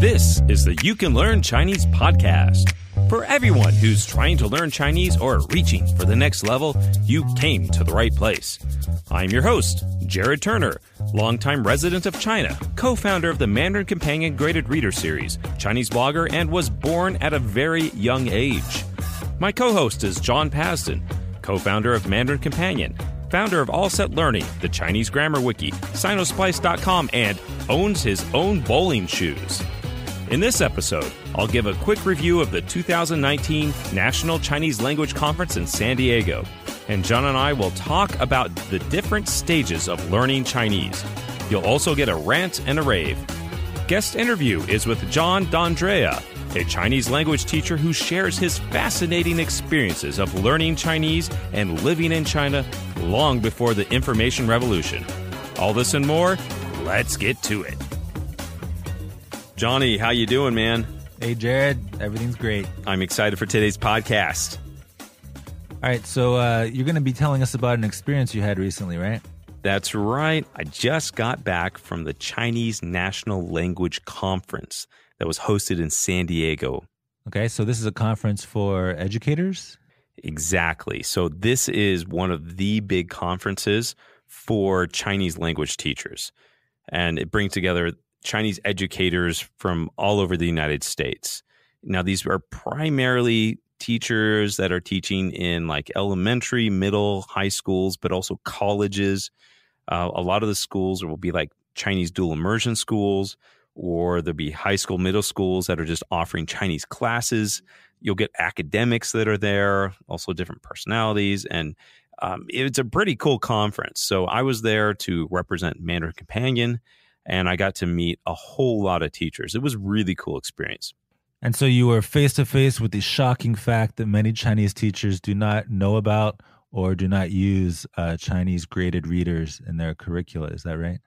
This is the You Can Learn Chinese podcast. For everyone who's trying to learn Chinese or reaching for the next level, you came to the right place. I'm your host, Jared Turner, longtime resident of China, co founder of the Mandarin Companion Graded Reader Series, Chinese blogger, and was born at a very young age. My co host is John Pasden, co founder of Mandarin Companion, founder of All Set Learning, the Chinese Grammar Wiki, Sinosplice.com, and owns his own bowling shoes. In this episode, I'll give a quick review of the 2019 National Chinese Language Conference in San Diego. And John and I will talk about the different stages of learning Chinese. You'll also get a rant and a rave. Guest interview is with John D'Andrea, a Chinese language teacher who shares his fascinating experiences of learning Chinese and living in China long before the information revolution. All this and more, let's get to it. Johnny, how you doing, man? Hey, Jared. Everything's great. I'm excited for today's podcast. All right, so uh, you're going to be telling us about an experience you had recently, right? That's right. I just got back from the Chinese National Language Conference that was hosted in San Diego. Okay, so this is a conference for educators? Exactly. So, this is one of the big conferences for Chinese language teachers. And it brings together Chinese educators from all over the United States. Now, these are primarily teachers that are teaching in like elementary, middle, high schools, but also colleges. Uh, a lot of the schools will be like Chinese dual immersion schools, or there'll be high school, middle schools that are just offering Chinese classes. You'll get academics that are there, also different personalities. And um, it's a pretty cool conference. So I was there to represent Mandarin Companion and I got to meet a whole lot of teachers. It was really cool experience. And so you were face to face with the shocking fact that many Chinese teachers do not know about or do not use uh, Chinese graded readers in their curricula. Is that right?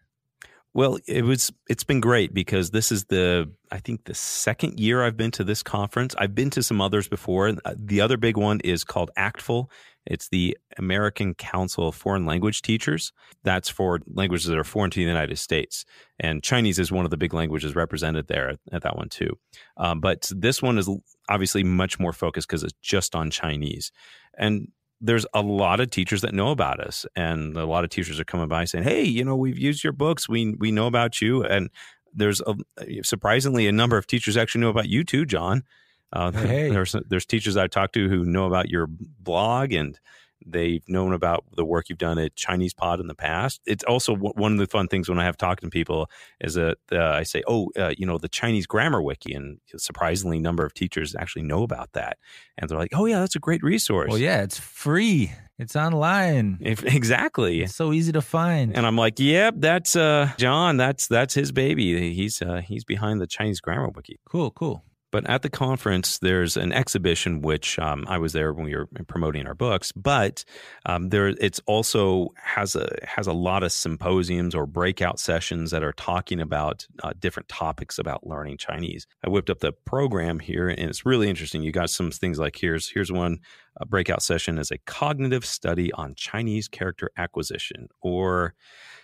Well, it was it's been great because this is the I think the second year I've been to this conference. I've been to some others before. The other big one is called ACTFL. It's the American Council of Foreign Language Teachers. That's for languages that are foreign to the United States. And Chinese is one of the big languages represented there at, at that one, too. Um, but this one is obviously much more focused because it's just on Chinese. And there's a lot of teachers that know about us and a lot of teachers are coming by saying hey you know we've used your books. We we know about you. And there's a surprisingly a number of teachers actually know about you too john. Uh, hey. There's there's teachers I've talked to who know about your blog and they've known about the work you've done at Chinese Pod in the past. It's also one of the fun things when I have talking to people is that uh, I say, "Oh, uh, you know, the Chinese Grammar Wiki," and surprisingly, number of teachers actually know about that, and they're like, "Oh yeah, that's a great resource." Well, yeah, it's free. It's online. If, exactly. It's so easy to find. And I'm like, "Yep, that's uh, John. That's that's his baby. He's uh, he's behind the Chinese Grammar Wiki." Cool, cool. But at the conference, there's an exhibition which um, I was there when we were promoting our books. But um, there, it's also has a has a lot of symposiums or breakout sessions that are talking about uh, different topics about learning Chinese. I whipped up the program here, and it's really interesting. You got some things like here's here's one a breakout session is a cognitive study on Chinese character acquisition, or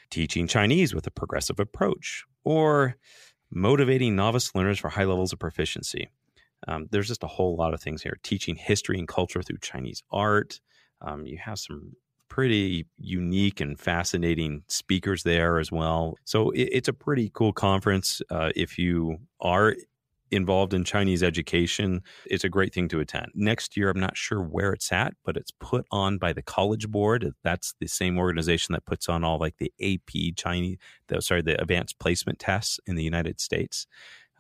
teaching Chinese with a progressive approach, or motivating novice learners for high levels of proficiency. Um, there's just a whole lot of things here. Teaching history and culture through Chinese art. Um, you have some pretty unique and fascinating speakers there as well. So it, it's a pretty cool conference. Uh, if you are involved in Chinese education, it's a great thing to attend. Next year, I'm not sure where it's at, but it's put on by the College Board. That's the same organization that puts on all like the AP Chinese, the, sorry, the advanced placement tests in the United States.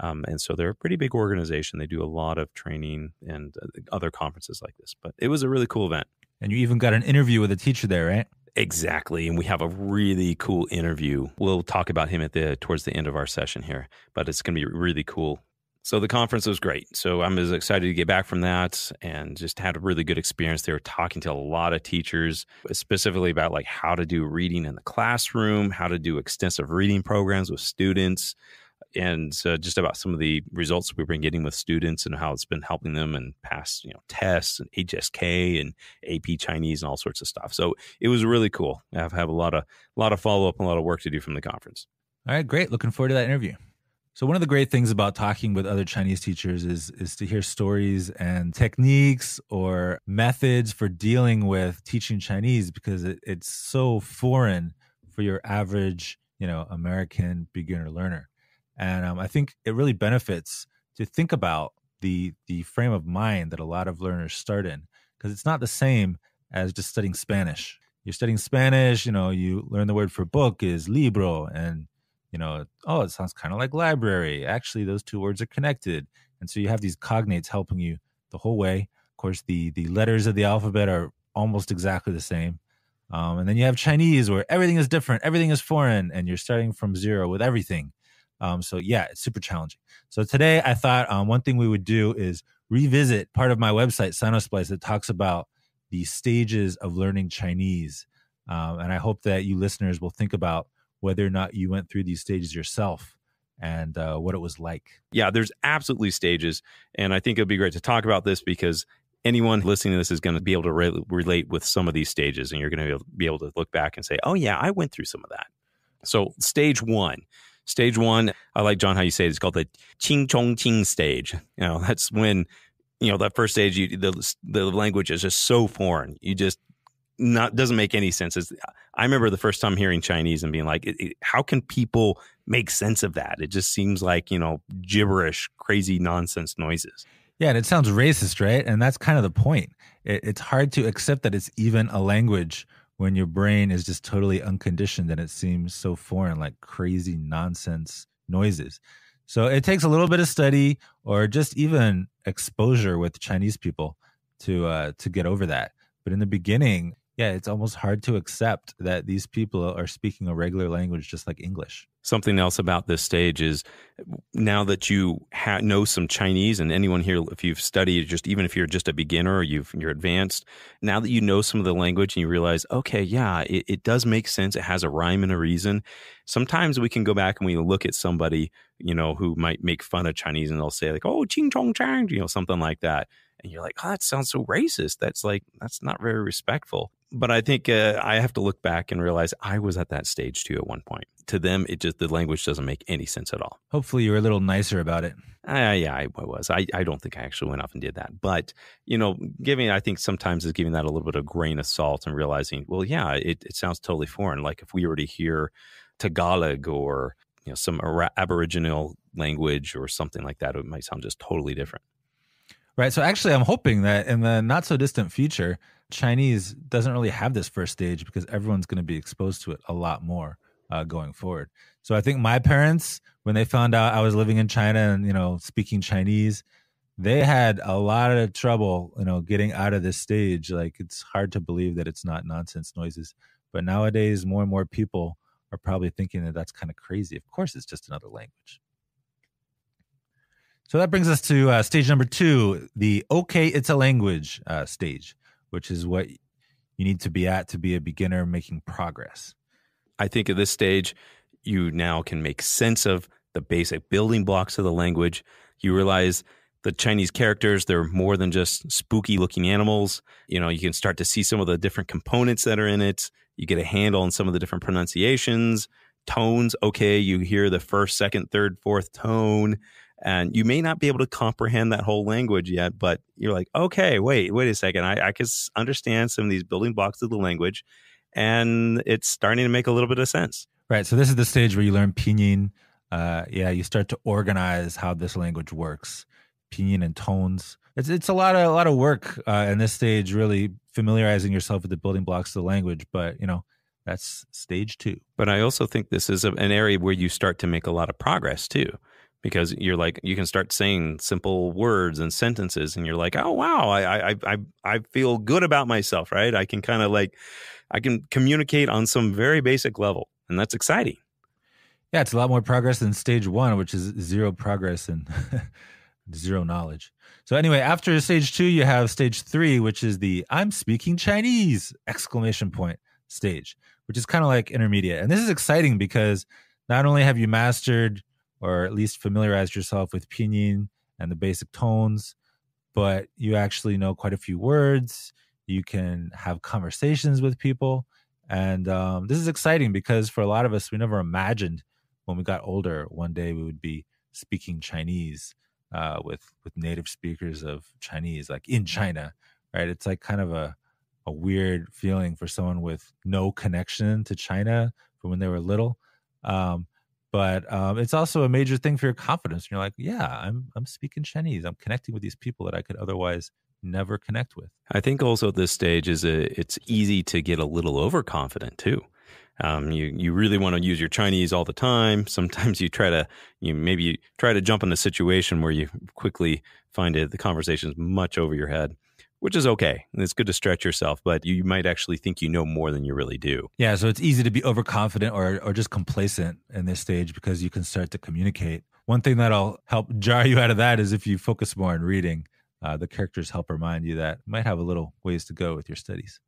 Um, and so they're a pretty big organization. They do a lot of training and uh, other conferences like this. But it was a really cool event. And you even got an interview with a teacher there, right? Exactly, and we have a really cool interview. We'll talk about him at the towards the end of our session here, but it's going to be really cool so the conference was great. So I'm as excited to get back from that and just had a really good experience. They were talking to a lot of teachers specifically about like how to do reading in the classroom, how to do extensive reading programs with students, and uh, just about some of the results we've been getting with students and how it's been helping them and pass you know tests and HSK and AP Chinese and all sorts of stuff. So it was really cool. I have, have a lot of a lot of follow up and a lot of work to do from the conference. All right, great. Looking forward to that interview. So one of the great things about talking with other Chinese teachers is is to hear stories and techniques or methods for dealing with teaching Chinese because it, it's so foreign for your average, you know, American beginner learner. And um, I think it really benefits to think about the the frame of mind that a lot of learners start in because it's not the same as just studying Spanish. You're studying Spanish, you know, you learn the word for book is libro and you know, oh, it sounds kind of like library. Actually, those two words are connected. And so you have these cognates helping you the whole way. Of course, the the letters of the alphabet are almost exactly the same. Um, and then you have Chinese where everything is different, everything is foreign, and you're starting from zero with everything. Um, so yeah, it's super challenging. So today I thought um, one thing we would do is revisit part of my website, Sinosplice, that talks about the stages of learning Chinese. Um, and I hope that you listeners will think about whether or not you went through these stages yourself and uh, what it was like. Yeah, there's absolutely stages. And I think it'd be great to talk about this because anyone listening to this is going to be able to re- relate with some of these stages. And you're going to be able to look back and say, oh, yeah, I went through some of that. So, stage one. Stage one, I like John how you say it, it's called the Qing Chong Qing stage. You know, that's when, you know, that first stage, you, the, the language is just so foreign. You just not doesn't make any sense. It's, I remember the first time hearing Chinese and being like, it, it, how can people make sense of that? It just seems like you know gibberish, crazy nonsense noises. Yeah, and it sounds racist, right? And that's kind of the point. It, it's hard to accept that it's even a language when your brain is just totally unconditioned and it seems so foreign, like crazy nonsense noises. So it takes a little bit of study or just even exposure with Chinese people to uh, to get over that. But in the beginning, yeah, it's almost hard to accept that these people are speaking a regular language just like English. Something else about this stage is now that you ha- know some Chinese, and anyone here, if you've studied, just even if you're just a beginner or you've, you're advanced, now that you know some of the language and you realize, okay, yeah, it, it does make sense. It has a rhyme and a reason. Sometimes we can go back and we look at somebody, you know, who might make fun of Chinese and they'll say like, oh, ching chong chang, you know, something like that and you're like, oh, that sounds so racist. That's like, that's not very respectful. But I think uh, I have to look back and realize I was at that stage too at one point. To them, it just, the language doesn't make any sense at all. Hopefully, you were a little nicer about it. Uh, yeah, I, I was. I, I don't think I actually went off and did that. But, you know, giving, I think sometimes is giving that a little bit of grain of salt and realizing, well, yeah, it, it sounds totally foreign. Like if we were to hear Tagalog or, you know, some Aboriginal language or something like that, it might sound just totally different. Right. So actually, I'm hoping that in the not so distant future, Chinese doesn't really have this first stage because everyone's going to be exposed to it a lot more uh, going forward. So I think my parents, when they found out I was living in China and you know speaking Chinese, they had a lot of trouble, you know, getting out of this stage. Like it's hard to believe that it's not nonsense noises. But nowadays, more and more people are probably thinking that that's kind of crazy. Of course, it's just another language. So that brings us to uh, stage number two, the okay, it's a language uh, stage, which is what you need to be at to be a beginner making progress. I think at this stage, you now can make sense of the basic building blocks of the language. You realize the Chinese characters, they're more than just spooky looking animals. You know, you can start to see some of the different components that are in it. You get a handle on some of the different pronunciations, tones. Okay, you hear the first, second, third, fourth tone and you may not be able to comprehend that whole language yet but you're like okay wait wait a second. I, I can understand some of these building blocks of the language and it's starting to make a little bit of sense. Right so this is the stage where you learn pinyin. Uh, yeah you start to organize how this language works pinyin and tones. It's, it's a lot of a lot of work uh, in this stage really familiarizing yourself with the building blocks of the language but you know that's stage two. But i also think this is a, an area where you start to make a lot of progress too because you're like you can start saying simple words and sentences and you're like oh wow i i i, I feel good about myself right? I can kind of like i can communicate on some very basic level and that's exciting. Yeah it's a lot more progress than stage one which is zero progress and zero knowledge. So anyway after stage two you have stage three which is the i'm speaking chinese! exclamation point stage which is kind of like intermediate. And this is exciting because not only have you mastered or at least familiarize yourself with pinyin and the basic tones, but you actually know quite a few words. You can have conversations with people. And um, this is exciting because for a lot of us, we never imagined when we got older, one day we would be speaking Chinese uh, with with native speakers of Chinese, like in China, right? It's like kind of a a weird feeling for someone with no connection to China from when they were little. Um, but um, it's also a major thing for your confidence. And you're like, yeah, I'm I'm speaking Chinese. I'm connecting with these people that I could otherwise never connect with. I think also at this stage is a, it's easy to get a little overconfident too. Um, you you really want to use your Chinese all the time. Sometimes you try to you maybe you try to jump in a situation where you quickly find it the conversation is much over your head, which is okay. It's good to stretch yourself, but you might actually think you know more than you really do. Yeah, so it's easy to be overconfident or or just complacent in this stage because you can start to communicate. One thing that'll help jar you out of that is if you focus more on reading. Uh, the characters help remind you that you might have a little ways to go with your studies.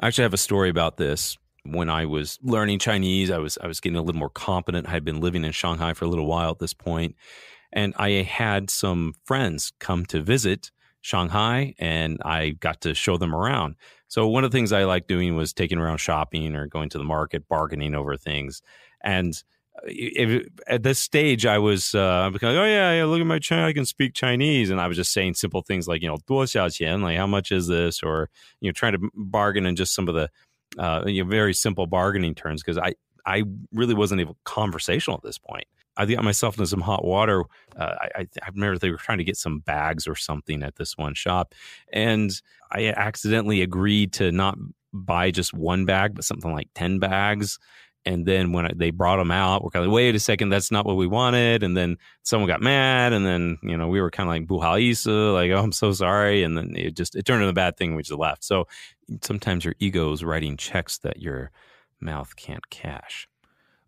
I actually have a story about this when I was learning Chinese, I was I was getting a little more competent. I had been living in Shanghai for a little while at this point, and I had some friends come to visit Shanghai, and I got to show them around. So one of the things I liked doing was taking around shopping or going to the market, bargaining over things, and. If, at this stage, I was, uh, I was like, oh yeah, yeah, look at my China, I can speak Chinese, and I was just saying simple things like, you know, 多少钱, like how much is this, or you know, trying to bargain in just some of the uh, you know, very simple bargaining terms because I I really wasn't even conversational at this point. I got myself into some hot water. Uh, I, I, remember they were trying to get some bags or something at this one shop, and I accidentally agreed to not buy just one bag, but something like ten bags. And then when I, they brought them out, we're kind of like, wait a second, that's not what we wanted. And then someone got mad, and then you know we were kind of like buhalisa, like oh I'm so sorry. And then it just it turned into a bad thing. We just left. So sometimes your ego is writing checks that your mouth can't cash.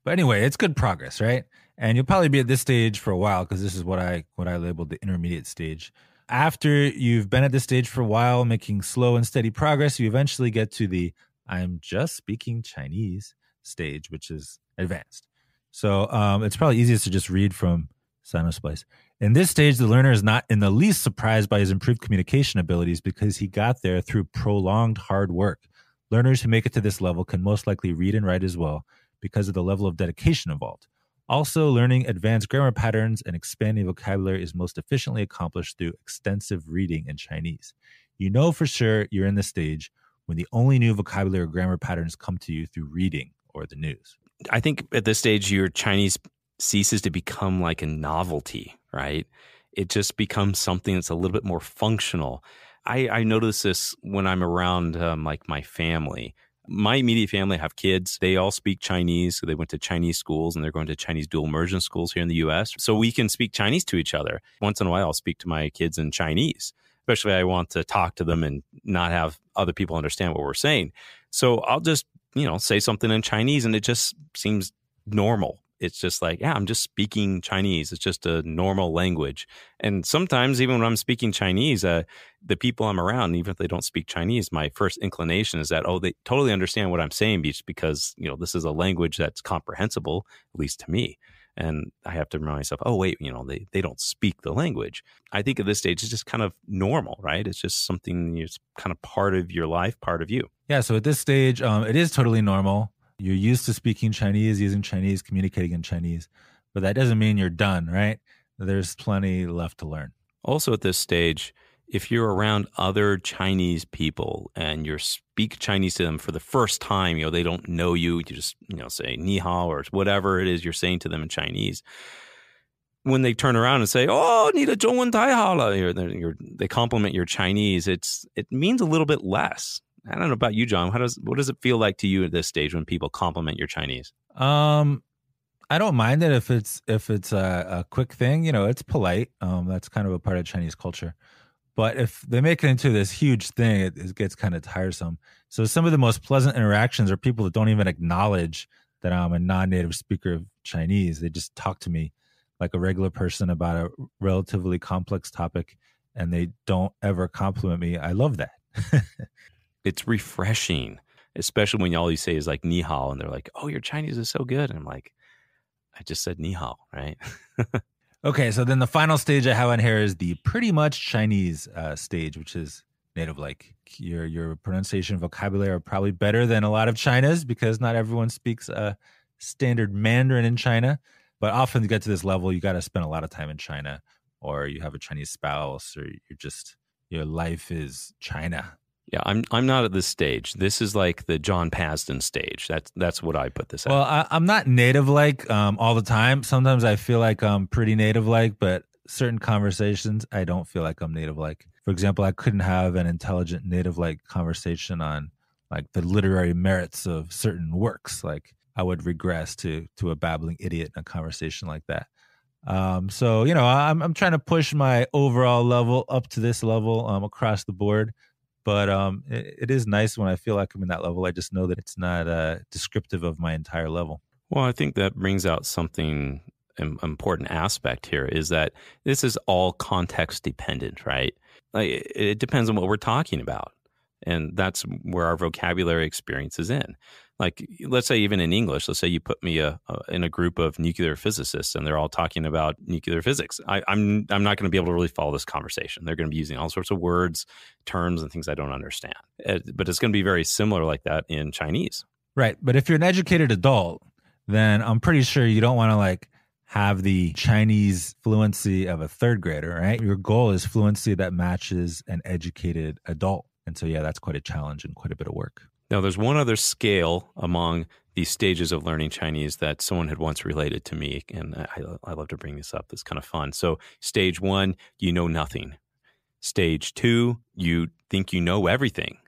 But anyway, it's good progress, right? And you'll probably be at this stage for a while because this is what I what I labeled the intermediate stage. After you've been at this stage for a while, making slow and steady progress, you eventually get to the I'm just speaking Chinese stage, which is advanced. So um, it's probably easiest to just read from Sinosplice. In this stage, the learner is not in the least surprised by his improved communication abilities because he got there through prolonged hard work. Learners who make it to this level can most likely read and write as well because of the level of dedication involved. Also, learning advanced grammar patterns and expanding vocabulary is most efficiently accomplished through extensive reading in Chinese. You know for sure you're in the stage when the only new vocabulary or grammar patterns come to you through reading or the news. I think at this stage, your Chinese ceases to become like a novelty, right? It just becomes something that's a little bit more functional. I, I notice this when I'm around um, like my family. My immediate family have kids. They all speak Chinese. So they went to Chinese schools and they're going to Chinese dual immersion schools here in the US. So we can speak Chinese to each other. Once in a while, I'll speak to my kids in Chinese, especially I want to talk to them and not have other people understand what we're saying. So I'll just, you know, say something in Chinese and it just seems normal it's just like, yeah, I'm just speaking Chinese. It's just a normal language. And sometimes, even when I'm speaking Chinese, uh, the people I'm around, even if they don't speak Chinese, my first inclination is that, oh, they totally understand what I'm saying because, you know, this is a language that's comprehensible, at least to me. And I have to remind myself, oh, wait, you know, they, they don't speak the language. I think at this stage, it's just kind of normal, right? It's just something that's kind of part of your life, part of you. Yeah. So at this stage, um, it is totally normal you're used to speaking Chinese, using Chinese, communicating in Chinese, but that doesn't mean you're done, right? There's plenty left to learn. Also, at this stage, if you're around other Chinese people and you speak Chinese to them for the first time, you know, they don't know you, you just, you know, say ni hao or whatever it is you're saying to them in Chinese. When they turn around and say, oh, need a Zhongwen Tai Hao, they compliment your Chinese, it's, it means a little bit less. I don't know about you, John. How does what does it feel like to you at this stage when people compliment your Chinese? Um, I don't mind it if it's if it's a, a quick thing. You know, it's polite. Um, that's kind of a part of Chinese culture. But if they make it into this huge thing, it, it gets kind of tiresome. So some of the most pleasant interactions are people that don't even acknowledge that I'm a non-native speaker of Chinese. They just talk to me like a regular person about a relatively complex topic, and they don't ever compliment me. I love that. it's refreshing, especially when all you say is like ni hao, and they're like, "Oh, your Chinese is so good," and I'm like, "I just said ni hao, right?" okay, so then the final stage I have on here is the pretty much Chinese uh, stage, which is native like your your pronunciation vocabulary are probably better than a lot of China's because not everyone speaks uh, standard Mandarin in China. But often to get to this level, you got to spend a lot of time in China, or you have a Chinese spouse, or you're just your life is China. Yeah, I'm I'm not at this stage. This is like the John Pasden stage. That's that's what I put this Well, at. I, I'm not native like um, all the time. Sometimes I feel like I'm pretty native like, but certain conversations I don't feel like I'm native like. For example, I couldn't have an intelligent native like conversation on like the literary merits of certain works. Like I would regress to to a babbling idiot in a conversation like that. Um, so you know, I'm I'm trying to push my overall level up to this level um, across the board. But um, it, it is nice when I feel like I'm in that level. I just know that it's not uh, descriptive of my entire level. Well, I think that brings out something important aspect here is that this is all context dependent, right? Like it it depends on what we're talking about, and that's where our vocabulary experience is in. Like, let's say even in English, let's say you put me a, a, in a group of nuclear physicists, and they're all talking about nuclear physics. I, I'm I'm not going to be able to really follow this conversation. They're going to be using all sorts of words, terms, and things I don't understand. Uh, but it's going to be very similar like that in Chinese. Right. But if you're an educated adult, then I'm pretty sure you don't want to like have the Chinese fluency of a third grader, right? Your goal is fluency that matches an educated adult. And so, yeah, that's quite a challenge and quite a bit of work. Now, there's one other scale among these stages of learning Chinese that someone had once related to me, and I, I love to bring this up. It's kind of fun. So, stage one, you know nothing. Stage two, you think you know everything.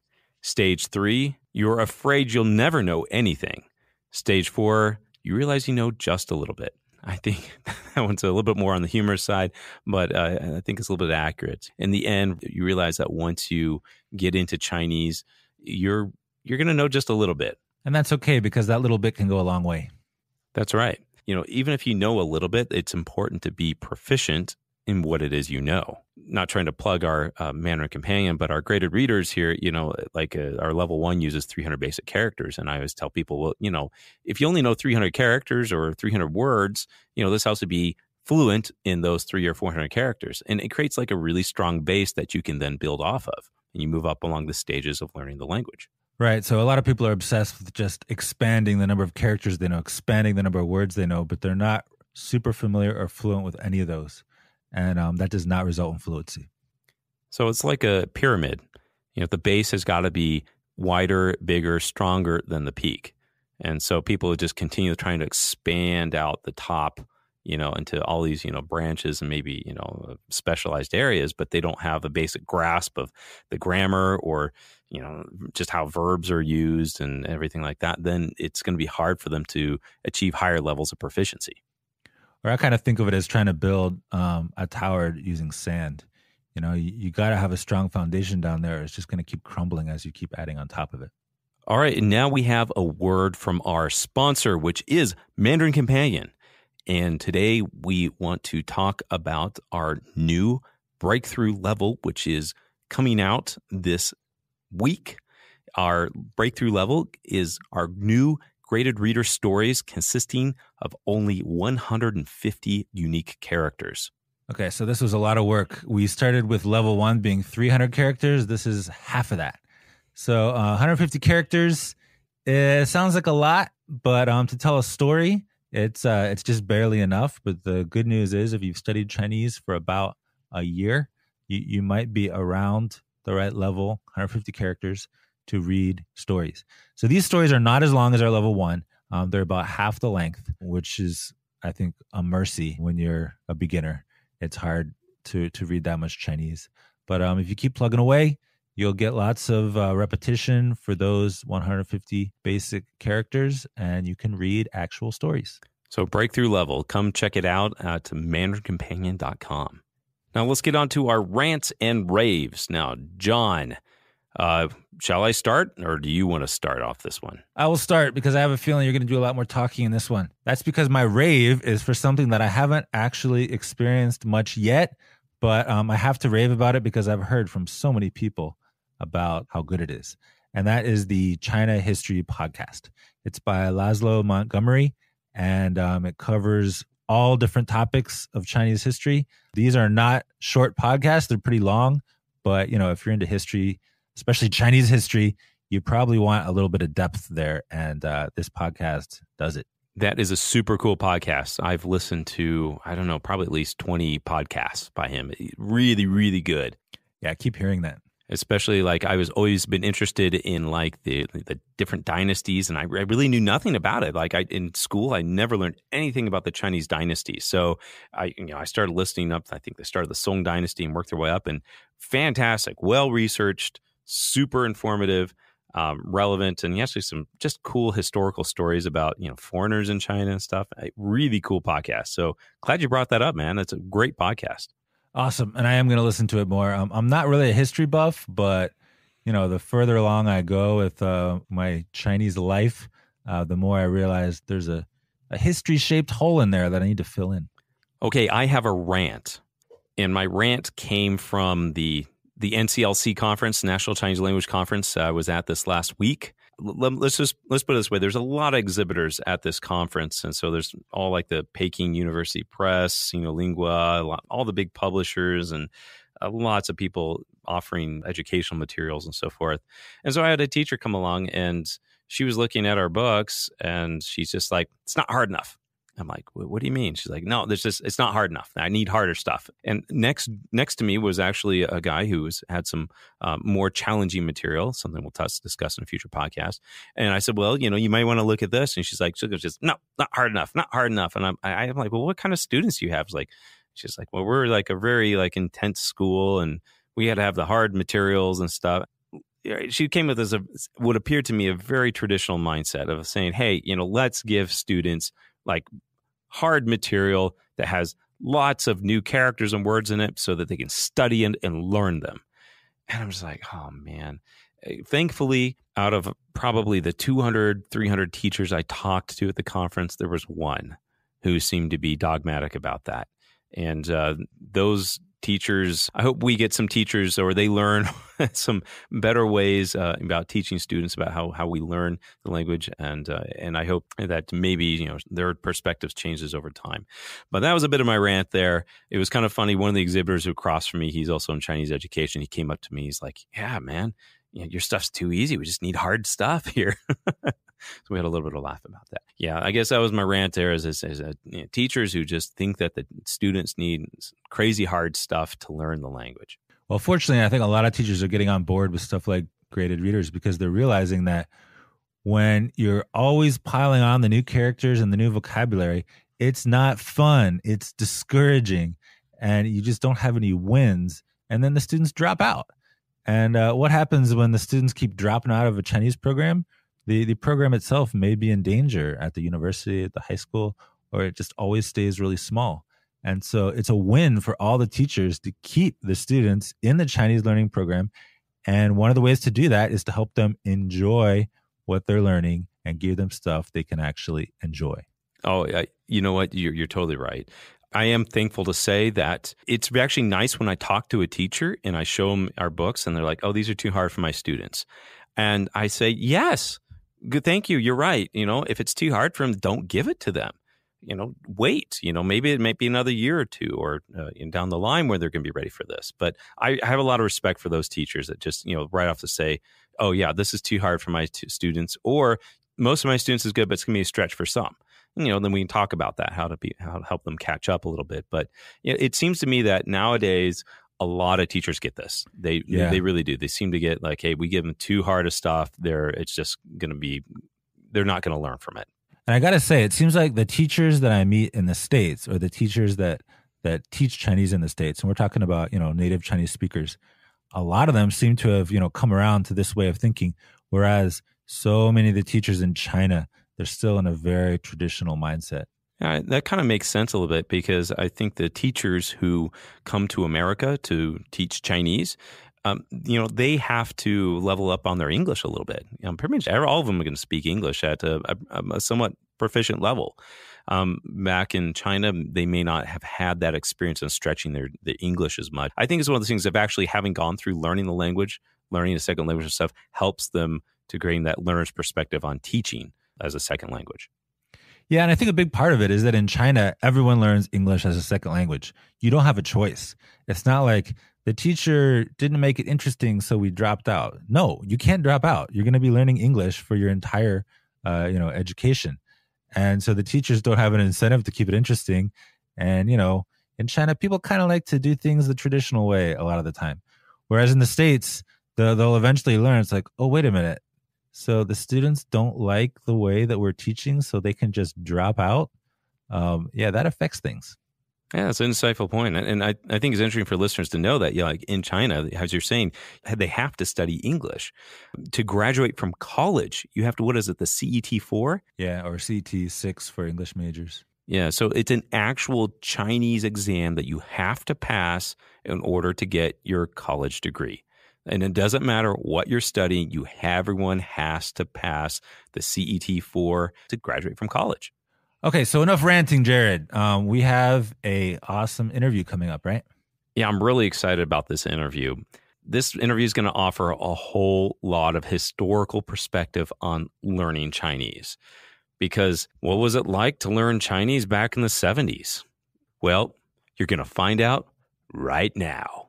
Stage three, you're afraid you'll never know anything. Stage four, you realize you know just a little bit. I think that one's a little bit more on the humorous side, but uh, I think it's a little bit accurate. In the end, you realize that once you get into Chinese, you're you're going to know just a little bit. And that's okay because that little bit can go a long way. That's right. You know, even if you know a little bit, it's important to be proficient in what it is you know. Not trying to plug our uh, Mandarin companion, but our graded readers here, you know, like uh, our level one uses 300 basic characters. And I always tell people, well, you know, if you only know 300 characters or 300 words, you know, this has to be fluent in those three or 400 characters. And it creates like a really strong base that you can then build off of. And you move up along the stages of learning the language. Right. So a lot of people are obsessed with just expanding the number of characters they know, expanding the number of words they know, but they're not super familiar or fluent with any of those. And um, that does not result in fluency. So it's like a pyramid. You know, the base has got to be wider, bigger, stronger than the peak. And so people just continue trying to expand out the top, you know, into all these, you know, branches and maybe, you know, specialized areas, but they don't have a basic grasp of the grammar or, you know, just how verbs are used and everything like that. Then it's going to be hard for them to achieve higher levels of proficiency. Or I kind of think of it as trying to build um, a tower using sand. You know, you, you got to have a strong foundation down there. It's just going to keep crumbling as you keep adding on top of it. All right. And now we have a word from our sponsor, which is Mandarin Companion. And today we want to talk about our new breakthrough level, which is coming out this week. Our breakthrough level is our new graded reader stories consisting of only 150 unique characters. Okay, so this was a lot of work. We started with level one being 300 characters. This is half of that. So uh, 150 characters. It sounds like a lot, but um, to tell a story, it's uh, it's just barely enough. But the good news is, if you've studied Chinese for about a year, you, you might be around the right level, 150 characters, to read stories. So these stories are not as long as our level one. Um, they're about half the length, which is, I think, a mercy when you're a beginner. It's hard to to read that much Chinese. But um, if you keep plugging away, you'll get lots of uh, repetition for those 150 basic characters, and you can read actual stories. So breakthrough level, come check it out at mandarincompanion.com. Now let's get on to our rants and raves. Now, John, uh, shall I start or do you want to start off this one? I will start because I have a feeling you're going to do a lot more talking in this one. That's because my rave is for something that I haven't actually experienced much yet, but um, I have to rave about it because I've heard from so many people about how good it is. And that is the China History Podcast. It's by Laszlo Montgomery, and um, it covers all different topics of Chinese history. These are not short podcasts, they're pretty long, but you know, if you're into history, especially Chinese history, you probably want a little bit of depth there. And uh, this podcast does it. That is a super cool podcast. I've listened to, I don't know, probably at least 20 podcasts by him. Really, really good. Yeah, I keep hearing that. Especially like I was always been interested in like the the different dynasties, and I, I really knew nothing about it. Like I in school, I never learned anything about the Chinese dynasty. So I you know I started listening up. I think they started the Song Dynasty and worked their way up, and fantastic, well researched, super informative um, relevant and actually some just cool historical stories about you know foreigners in China and stuff. A really cool podcast. So glad you brought that up, man. That's a great podcast. Awesome, and I am going to listen to it more. Um, I'm not really a history buff, but you know, the further along I go with uh, my Chinese life, uh, the more I realize there's a, a history shaped hole in there that I need to fill in. Okay, I have a rant, and my rant came from the the NCLC conference, National Chinese Language Conference, I was at this last week. Let's just let's put it this way: there's a lot of exhibitors at this conference, and so there's all like the Peking University Press, you know, Lingua, all the big publishers, and uh, lots of people offering educational materials and so forth. And so I had a teacher come along, and she was looking at our books, and she's just like, "It's not hard enough." I'm like, what do you mean? She's like, no, there's just it's not hard enough. I need harder stuff. And next next to me was actually a guy who had some um, more challenging material, something we'll t- discuss in a future podcast. And I said, well, you know, you might want to look at this. And she's like, she goes, just no, not hard enough, not hard enough. And I'm I, am like, well, what kind of students do you have? Like, she's like, well, we're like a very like intense school, and we had to have the hard materials and stuff she came with this a, what appeared to me a very traditional mindset of saying, "Hey, you know, let's give students like hard material that has lots of new characters and words in it so that they can study and, and learn them. And I'm just like, oh man. Eh, thankfully, out of probably the 200, 300 teachers I talked to at the conference, there was one who seemed to be dogmatic about that. And uh, those teachers. I hope we get some teachers or they learn some better ways uh, about teaching students about how, how we learn the language. And, uh, and I hope that maybe, you know, their perspectives changes over time. But that was a bit of my rant there. It was kind of funny. One of the exhibitors who across from me, he's also in Chinese education. He came up to me. He's like, yeah, man, your stuff's too easy. We just need hard stuff here. So we had a little bit of laugh about that. Yeah, I guess that was my rant there. As, as, as a, you know, teachers who just think that the students need crazy hard stuff to learn the language. Well, fortunately, I think a lot of teachers are getting on board with stuff like graded readers because they're realizing that when you're always piling on the new characters and the new vocabulary, it's not fun. It's discouraging, and you just don't have any wins. And then the students drop out. And uh, what happens when the students keep dropping out of a Chinese program? The the program itself may be in danger at the university, at the high school, or it just always stays really small. And so it's a win for all the teachers to keep the students in the Chinese learning program. And one of the ways to do that is to help them enjoy what they're learning and give them stuff they can actually enjoy. Oh, I, you know what? You're, you're totally right. I am thankful to say that it's actually nice when I talk to a teacher and I show them our books and they're like, oh, these are too hard for my students. And I say, yes, good thank you you're right you know if it's too hard for them don't give it to them. You know wait you know maybe it might be another year or two or uh, down the line where they're going to be ready for this but I, I, have a lot of respect for those teachers that just you know right off to say oh yeah this is too hard for my t- students or most of my students is good but it's going to be a stretch for some you know then we can talk about that how to be how to help them catch up a little bit but it seems to me that nowadays a lot of teachers get this. They yeah. they really do. They seem to get like, hey, we give them too hard of stuff. They're it's just going to be they're not going to learn from it. And I got to say, it seems like the teachers that I meet in the states, or the teachers that that teach Chinese in the states, and we're talking about you know native Chinese speakers, a lot of them seem to have you know come around to this way of thinking. Whereas so many of the teachers in China, they're still in a very traditional mindset. Yeah, that kind of makes sense a little bit because I think the teachers who come to America to teach Chinese, um, you know, they have to level up on their English a little bit. You know, pretty much all of them are going to speak English at a, a, a somewhat proficient level. Um, back in China, they may not have had that experience in stretching their the English as much. I think it's one of the things of actually having gone through learning the language, learning a second language and stuff helps them to gain that learner's perspective on teaching as a second language. Yeah, and I think a big part of it is that in China, everyone learns English as a second language. You don't have a choice. It's not like the teacher didn't make it interesting, so we dropped out. No, you can't drop out. You're going to be learning English for your entire, uh, you know, education. And so the teachers don't have an incentive to keep it interesting. And, you know, in China, people kind of like to do things the traditional way a lot of the time. Whereas in the States, the, they'll eventually learn it's like, oh, wait a minute. So the students don't like the way that we're teaching, so they can just drop out. Um, yeah, that affects things. Yeah, that's an insightful point. And I, I think it's interesting for listeners to know that, yeah, like in China, as you're saying, they have to study English. To graduate from college, you have to, what is it, the CET 4? Yeah, or CET 6 for English majors. Yeah, so it's an actual Chinese exam that you have to pass in order to get your college degree. And it doesn't matter what you're studying, you everyone has to pass the CET 4 to graduate from college. Okay, so enough ranting, Jared. Um, we have a awesome interview coming up, right? Yeah, I'm really excited about this interview. This interview is going to offer a whole lot of historical perspective on learning Chinese. Because what was it like to learn Chinese back in the 70s? Well, you're going to find out right now.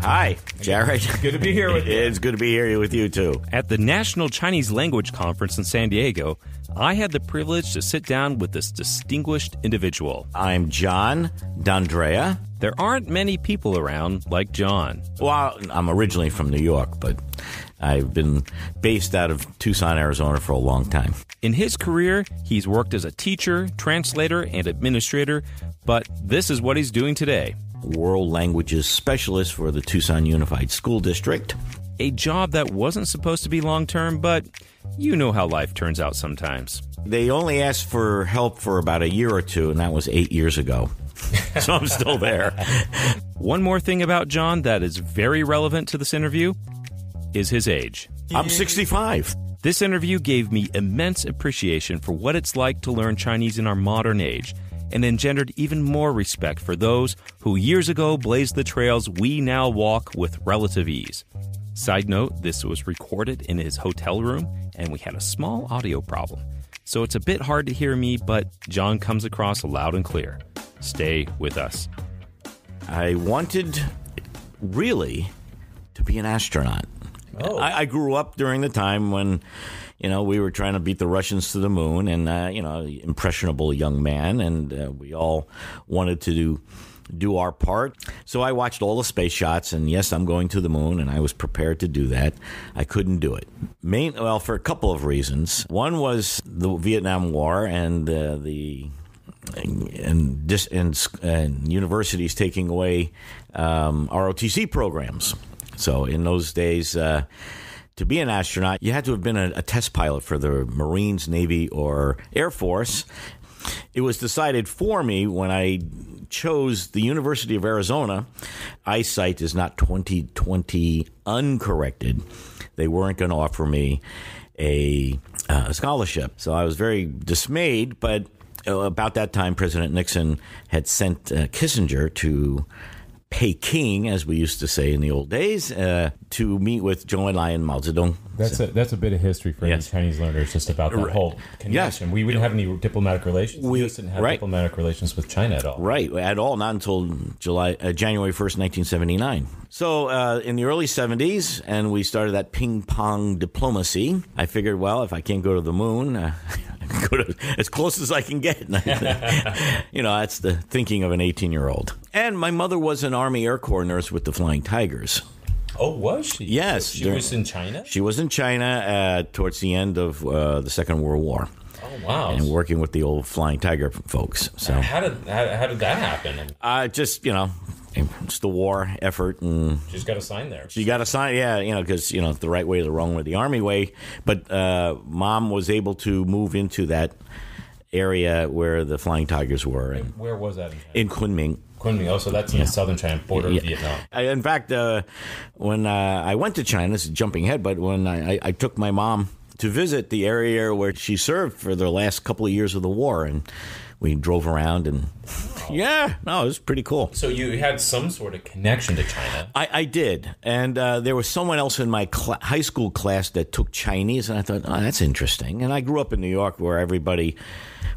Hi, Jared. Good to be here with you. It's good to be here with you too. At the National Chinese Language Conference in San Diego, I had the privilege to sit down with this distinguished individual. I'm John D'Andrea. There aren't many people around like John. Well, I'm originally from New York, but I've been based out of Tucson, Arizona for a long time. In his career, he's worked as a teacher, translator, and administrator, but this is what he's doing today world languages specialist for the Tucson Unified School District. A job that wasn't supposed to be long term, but you know how life turns out sometimes. They only asked for help for about a year or two, and that was eight years ago. so I'm still there. One more thing about John that is very relevant to this interview is his age. I'm 65. This interview gave me immense appreciation for what it's like to learn Chinese in our modern age and engendered even more respect for those who years ago blazed the trails we now walk with relative ease. Side note, this was recorded in his hotel room, and we had a small audio problem. So it's a bit hard to hear me, but John comes across loud and clear. Stay with us. I wanted, really, to be an astronaut. Oh. I, I grew up during the time when you know, we were trying to beat the Russians to the moon, and uh, you know, impressionable young man, and uh, we all wanted to do do our part. So I watched all the space shots, and yes, I'm going to the moon, and I was prepared to do that. I couldn't do it. Main, well, for a couple of reasons. One was the Vietnam War and uh, the and, dis, and, and universities taking away um, ROTC programs. So in those days. Uh, to be an astronaut, you had to have been a, a test pilot for the Marines, Navy, or Air Force. It was decided for me when I chose the University of Arizona. Eyesight is not 2020 uncorrected. They weren't going to offer me a, uh, a scholarship. So I was very dismayed, but uh, about that time, President Nixon had sent uh, Kissinger to Peking, as we used to say in the old days, uh, to meet with Zhou Enlai and Mao Zedong. That's so, a that's a bit of history for yes. Chinese learners, just about that right. whole connection. Yes. We wouldn't have any diplomatic relations. We didn't have right. diplomatic relations with China at all. Right, at all, not until July, uh, January first, nineteen seventy nine. So uh, in the early seventies, and we started that ping pong diplomacy. I figured, well, if I can't go to the moon. Go to as close as I can get. you know, that's the thinking of an 18 year old. And my mother was an Army Air Corps nurse with the Flying Tigers. Oh, was she? Yes. She was in China? She was in China uh, towards the end of uh, the Second World War. Oh, wow. And working with the old Flying Tiger folks. So How did, how, how did that happen? Uh, just, you know, it's the war effort and she's got a sign there she got a sign yeah you know because you know the right way the wrong way the army way but uh, mom was able to move into that area where the flying tigers were and where was that in, in kunming Kunming. Oh, so that's in yeah. the southern China border yeah. of Vietnam. I, in fact, uh, when uh, I went to China, this is jumping ahead, but when I, I, I, took my mom to visit the area where she served for the last couple of years of the war, and we drove around and yeah, no, it was pretty cool. So you had some sort of connection to China. I, I did, and uh, there was someone else in my cl- high school class that took Chinese, and I thought, oh, that's interesting. And I grew up in New York, where everybody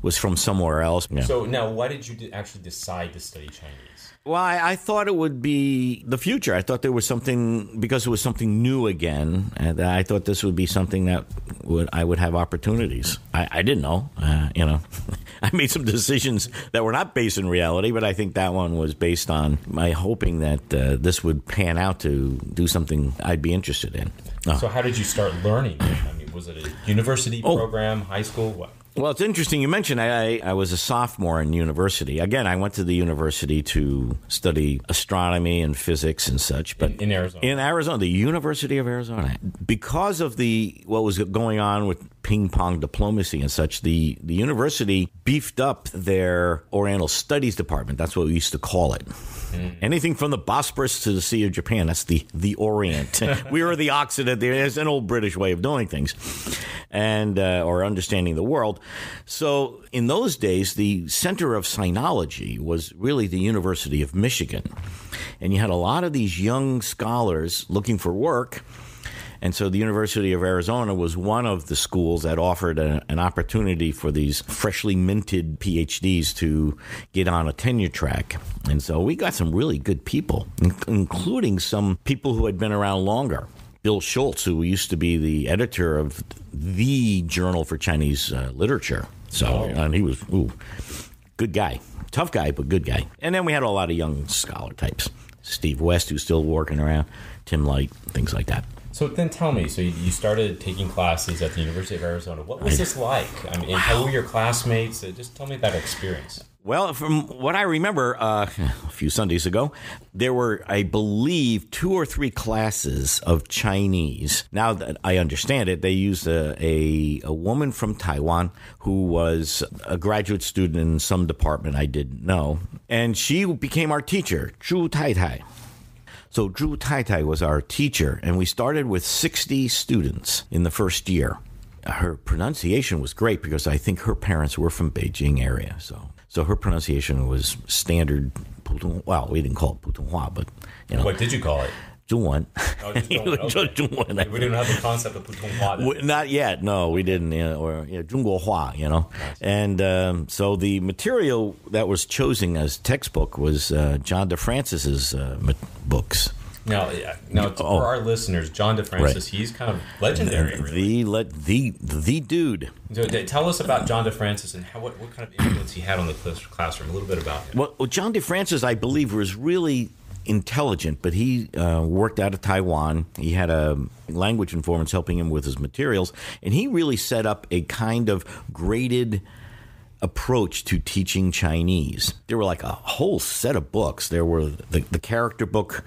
was from somewhere else. Yeah. So now, why did you actually decide to study Chinese? Well, I, I, thought it would be the future. I thought there was something because it was something new again, and I thought this would be something that would I would have opportunities. I, I didn't know, uh, you know. I made some decisions that were not based in reality, but I think that one was based on my hoping that uh, this would pan out to do something I'd be interested in. Oh. So, how did you start learning? I mean, was it a university oh. program, high school? What? Well, it's interesting you mentioned I, I was a sophomore in university. Again, I went to the university to study astronomy and physics and such. But in, in Arizona, in Arizona, the University of Arizona, because of the what was going on with ping pong diplomacy and such, the the university beefed up their Oriental Studies department. That's what we used to call it. Mm. Anything from the Bosporus to the Sea of Japan, that's the the Orient. we are the Occident. There's an old British way of doing things, and uh, or understanding the world. So in those days, the center of sinology was really the University of Michigan, and you had a lot of these young scholars looking for work and so the University of Arizona was one of the schools that offered a, an opportunity for these freshly minted PhDs to get on a tenure track. And so we got some really good people, including some people who had been around longer. Bill Schultz, who used to be the editor of the Journal for Chinese uh, Literature. So, oh. and he was, ooh, good guy. Tough guy, but good guy. And then we had a lot of young scholar types. Steve West, who's still working around, Tim Light, things like that. So then tell me, so you started taking classes at the University of Arizona. What was this like? I mean, wow. how were your classmates? Uh, just tell me that experience. Well, from what I remember, uh, a few Sundays ago, there were, I believe, two or three classes of Chinese. Now that I understand it, they used a, a, a woman from Taiwan who was a graduate student in some department I didn't know, and she became our teacher, Zhu Tai Tai. So Zhu Tai Tai was our teacher, and we started with 60 students in the first year. Her pronunciation was great because I think her parents were from Beijing area. So, so her pronunciation was standard Putonghua. Well, we didn't call it Putonghua, but you know. What did you call it? 中文，no. We didn't have the concept of Putonghua. Not yet. No, we didn't. You know, or you know, you know. And um, so the material that was chosen as textbook was uh, John DeFrancis's uh, books. Now, now for oh. our listeners, John DeFrancis, right. he's kind of legendary. The, really. the let the the dude. So, tell us about John DeFrancis and how, what what kind of influence he had on the classroom. A little bit about him. Well, John DeFrancis, I believe, was really intelligent, but he uh, worked out of Taiwan. He had a language informants helping him with his materials, and he really set up a kind of graded approach to teaching Chinese. There were like a whole set of books. There were the, the character book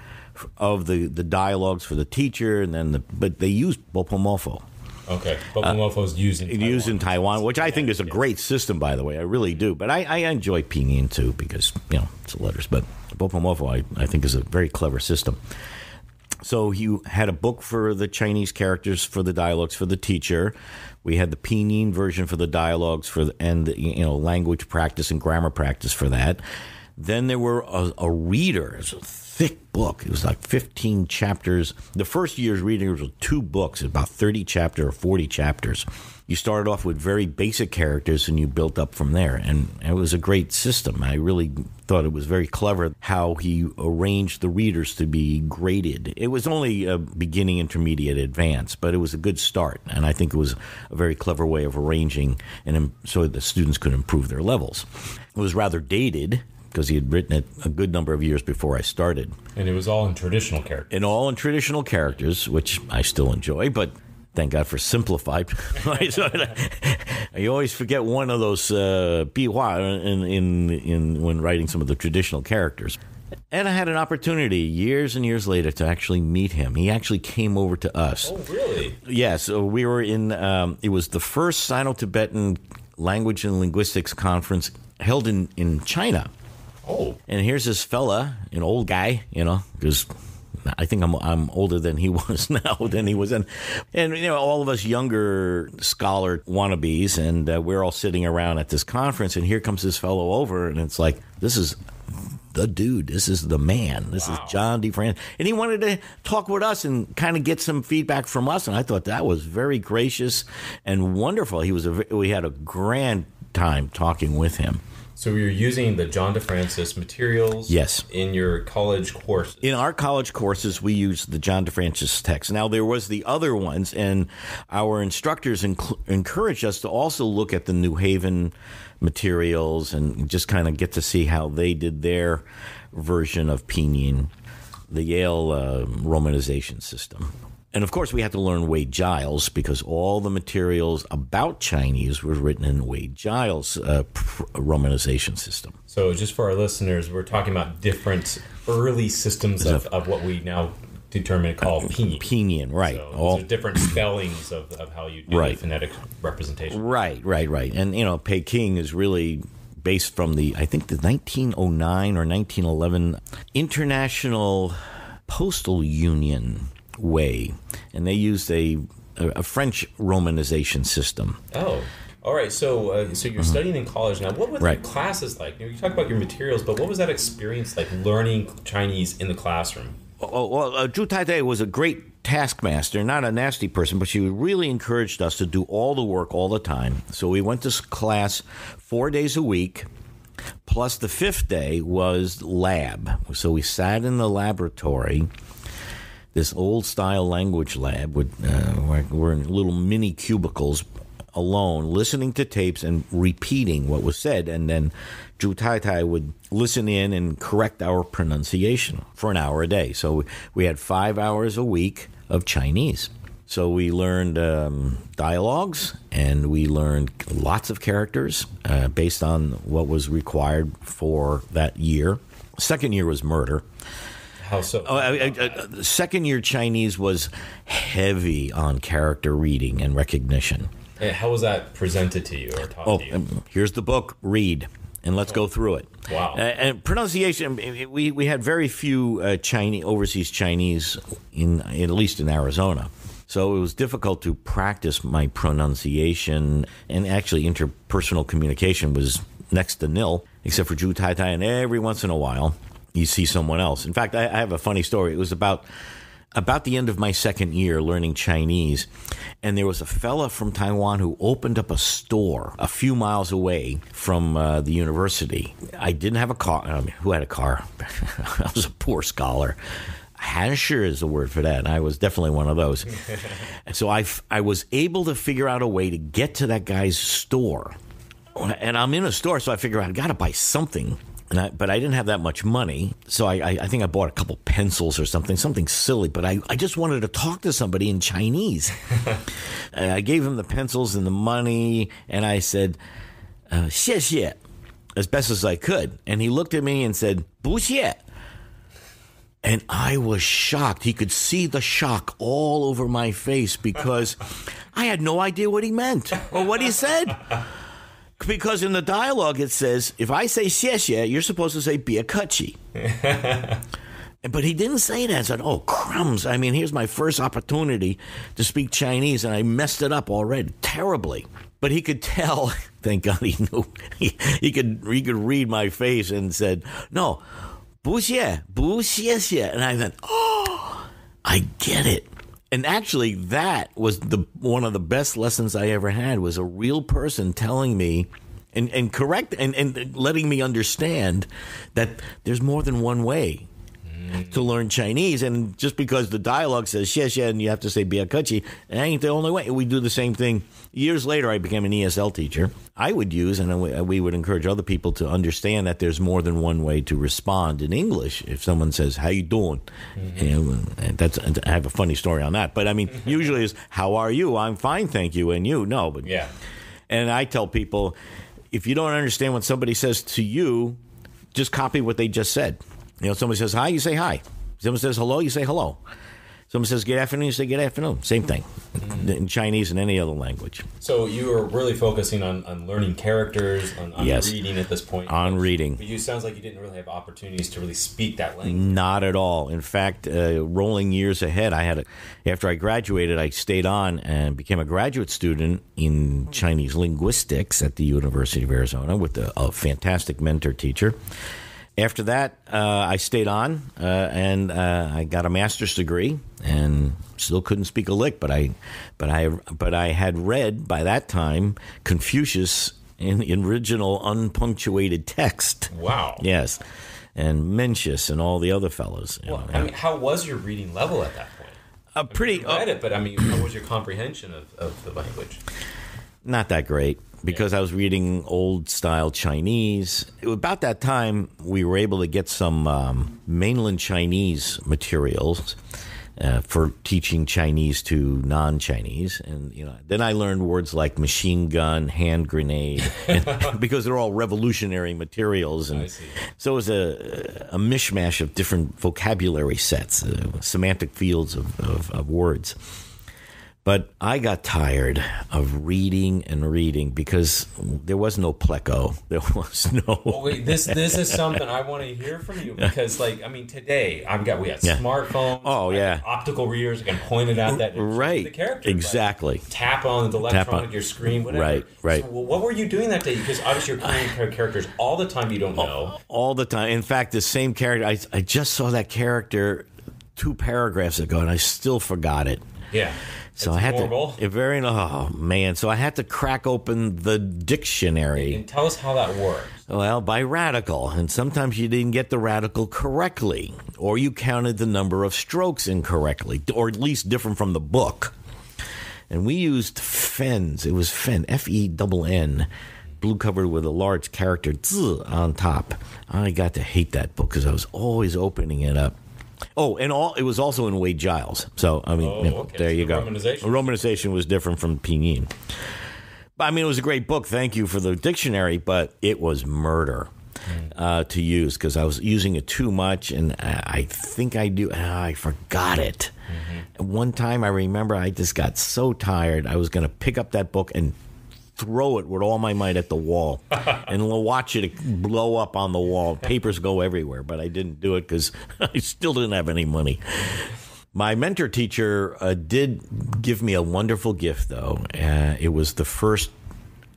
of the, the dialogues for the teacher, and then the but they used Bopomofo. Okay, Bopomofo uh, is used in Taiwan. used in Taiwan, which I think is a great system, by the way. I really do. But I, I enjoy Pinyin too because you know it's the letters. But Bopomofo, I, I think, is a very clever system. So you had a book for the Chinese characters for the dialogues for the teacher. We had the Pinyin version for the dialogues for the, and the, you know language practice and grammar practice for that. Then there were a, a reader, thick book. It was like 15 chapters. The first year's reading was two books, about 30 chapters or 40 chapters. You started off with very basic characters and you built up from there. And it was a great system. I really thought it was very clever how he arranged the readers to be graded. It was only a beginning, intermediate, advanced, but it was a good start. And I think it was a very clever way of arranging and so the students could improve their levels. It was rather dated because he had written it a good number of years before I started. And it was all in traditional characters. And all in traditional characters, which I still enjoy, but thank God for simplified. you always forget one of those uh, in, in, in, when writing some of the traditional characters. And I had an opportunity years and years later to actually meet him. He actually came over to us. Oh, really? Yes. Yeah, so we were in, um, it was the first Sino Tibetan Language and Linguistics Conference held in, in China. Oh. And here's this fella, an old guy, you know, because I think I'm I'm older than he was now than he was then, and you know all of us younger scholar wannabes, and uh, we're all sitting around at this conference, and here comes this fellow over, and it's like this is the dude. This is the man. This wow. is John DeFrancis. And he wanted to talk with us and kind of get some feedback from us. And I thought that was very gracious and wonderful. He was a, we had a grand time talking with him. So you're using the John DeFrancis materials yes. in your college courses? In our college courses, we use the John DeFrancis text. Now, there was the other ones, and our instructors enc- encouraged us to also look at the New Haven materials and just kind of get to see how they did their version of Pinyin, the Yale uh, romanization system. And of course, we had to learn Wade Giles because all the materials about Chinese were written in Wade Giles' uh, romanization system. So, just for our listeners, we're talking about different early systems of, of what we now determine call pinyin. Pinyin, right. So all different spellings of, of how you do right. phonetic representation. Right, right, right. And, you know, Peking is really based from the, I think, the 1909 or 1911 International Postal Union way, and they used a a French romanization system. Oh. All right, so uh, so you're mm-hmm. studying in college now. What were right. the classes like? You, know, you talk about your materials, but what was that experience like learning Chinese in the classroom? Oh, well, uh, Zhu Tai was a great taskmaster, not a nasty person, but she really encouraged us to do all the work all the time. So we went to class four days a week. Plus, the fifth day was lab. So we sat in the laboratory this old style language lab with uh, we're in little mini cubicles alone, listening to tapes and repeating what was said, and then Zhu Tai Tai would listen in and correct our pronunciation for an hour a day. So we had five hours a week of Chinese. So we learned um, dialogues and we learned lots of characters uh, based on what was required for that year. Second year was murder. How so? Oh, I, I, second year Chinese was heavy on character reading and recognition. And how was that presented to you or taught oh, to you? Um, here's the book, read, and let's oh. go through it. Wow. Uh, and pronunciation, we, we had very few uh, Chinese, overseas Chinese, in at least in Arizona. So it was difficult to practice my pronunciation, and actually interpersonal communication was next to nil, except for Zhu Tai Tai, and every once in a while you see someone else. In fact, I, I have a funny story. It was about about the end of my second year learning Chinese, and there was a fella from Taiwan who opened up a store a few miles away from uh, the university. I didn't have a car. Who had a car? I was a poor scholar. Hansher is the word for that. I was definitely one of those. and so I, I was able to figure out a way to get to that guy's store. And I'm in a store, so I figure out I got to buy something I, but I didn't have that much money, so I, I, I, think I bought a couple pencils or something, something silly. But I, I just wanted to talk to somebody in Chinese. I gave him the pencils and the money, and I said, uh, "xie xie," as best as I could. And he looked at me and said, "bu xie." And I was shocked. He could see the shock all over my face because I had no idea what he meant or what he said. Because in the dialogue it says, if I say xie you're supposed to say bu keqi. but he didn't say that. I said, oh, crumbs. I mean, here's my first opportunity to speak Chinese, and I messed it up already terribly. But he could tell, thank God he knew, he, he could, he could read my face and said, no, bu xie, bu xie xie. And I went, oh, I get it and actually that was the one of the best lessons I ever had was a real person telling me and, and correct and, and letting me understand that there's more than one way to learn Chinese. And just because the dialogue says xie xie and you have to say bu keqi, that ain't the only way. We do the same thing. Years later, I became an ESL teacher. I would use, and we would encourage other people to understand that there's more than one way to respond in English. If someone says, how you doing? Mm-hmm. And that's, I have a funny story on that. But I mean, usually is, how are you? I'm fine, thank you. And you? No. But, yeah. And I tell people, if you don't understand what somebody says to you, just copy what they just said. You know, somebody says hi, you say hi. Someone says hello, you say hello. Someone says good afternoon, you say good afternoon. Same thing mm-hmm. in Chinese and any other language. So you are really focusing on, on learning characters, on, on yes. reading at this point. On reading. But you sounds like you didn't really have opportunities to really speak that language. Not at all. In fact, uh, rolling years ahead, I had a, after I graduated, I stayed on and became a graduate student in Chinese linguistics at the University of Arizona with a, a fantastic mentor teacher after that, uh, I stayed on uh, and uh, I got a master's degree and still couldn't speak a lick. But I, but I, but I had read by that time Confucius in, in original unpunctuated text. Wow. Yes, and Mencius and all the other fellows. Well, I mean, how was your reading level at that point? A pretty. I mean, read it, but I mean, how was your comprehension of, of the language? Not that great because I was reading old style Chinese. About that time, we were able to get some um, mainland Chinese materials. Uh, for teaching Chinese to non-Chinese, and you know, then I learned words like machine gun, hand grenade, and, because they're all revolutionary materials, and so it was a, a mishmash of different vocabulary sets, uh, semantic fields of, of, of words. But I got tired of reading and reading because there was no pleco. There was no. Oh, wait, this this is something I want to hear from you because, like, I mean, today I've got we have yeah. smartphones. Oh yeah, optical readers. I can point it out that right the character exactly. Like, tap on the electronic on. your screen, whatever. Right, right. So, well, what were you doing that day? Because obviously you're playing characters all the time. You don't know all, all the time. In fact, the same character. I I just saw that character two paragraphs ago, and I still forgot it. Yeah. So it's I had horrible. to very oh man. So I had to crack open the dictionary. And tell us how that works. Well, by radical, and sometimes you didn't get the radical correctly, or you counted the number of strokes incorrectly, or at least different from the book. And we used Fenn's. It was Fenn, F E double N, blue covered with a large character z on top. I got to hate that book because I was always opening it up Oh, and all it was also in Wade Giles. So I mean, oh, okay. there so you the go. Romanization. romanization was different from pinyin. But I mean, it was a great book. Thank you for the dictionary, but it was murder. Mm. Uh, to use because I was using it too much, and I think I do. Ah, I forgot it. Mm-hmm. One time, I remember I just got so tired. I was going to pick up that book and throw it with all my might at the wall and watch it blow up on the wall. Papers go everywhere, but I didn't do it because I still didn't have any money. My mentor teacher uh, did give me a wonderful gift, though. Uh, it was the first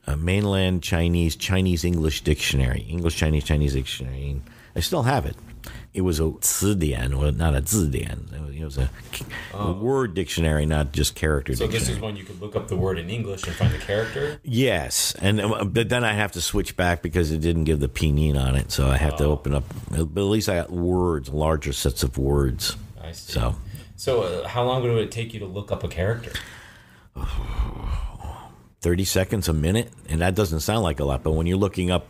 uh, mainland Chinese Chinese English dictionary, English Chinese Chinese dictionary. I still have it it was a 词典, or not a 字典. It was a, oh. a word dictionary, not just character so dictionary. this is when you could look up the word in English and find the character? Yes. and uh, But then I have to switch back because it didn't give the pinyin on it. So I have oh. to open up, but at least I got words, larger sets of words. I see. So, so uh, how long would it take you to look up a character? 30 seconds, a minute. And that doesn't sound like a lot, but when you're looking up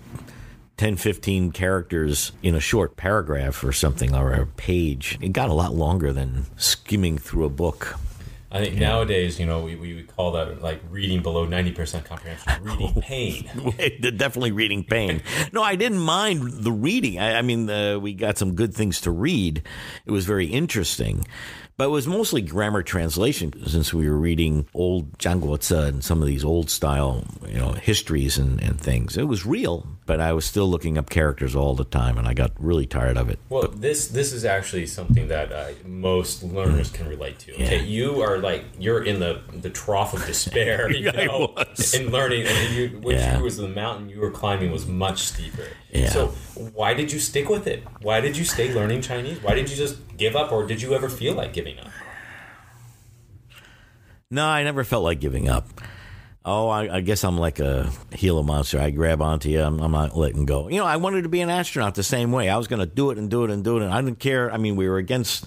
10, 15 characters in a short paragraph or something or a page. It got a lot longer than skimming through a book. I think yeah. nowadays, you know, we, we call that like reading below 90% comprehension, reading pain. Definitely reading pain. no, I didn't mind the reading. I, I mean, uh, we got some good things to read. It was very interesting. But it was mostly grammar translation since we were reading old Zhanguoce and some of these old style, you know, histories and, and things. It was real, but I was still looking up characters all the time, and I got really tired of it. Well, but, this this is actually something that uh, most learners can relate to. Okay, yeah. you are like you're in the the trough of despair, you know, in learning, and you, which yeah. was the mountain you were climbing was much steeper. Yeah. So why did you stick with it? Why did you stay learning Chinese? Why did you just give up, or did you ever feel like giving up? No, I never felt like giving up. Oh, I, I guess I'm like a Gila monster. I grab onto you. I'm, I'm, not letting go. You know, I wanted to be an astronaut the same way. I was going to do it and do it and do it. And I didn't care. I mean, we were against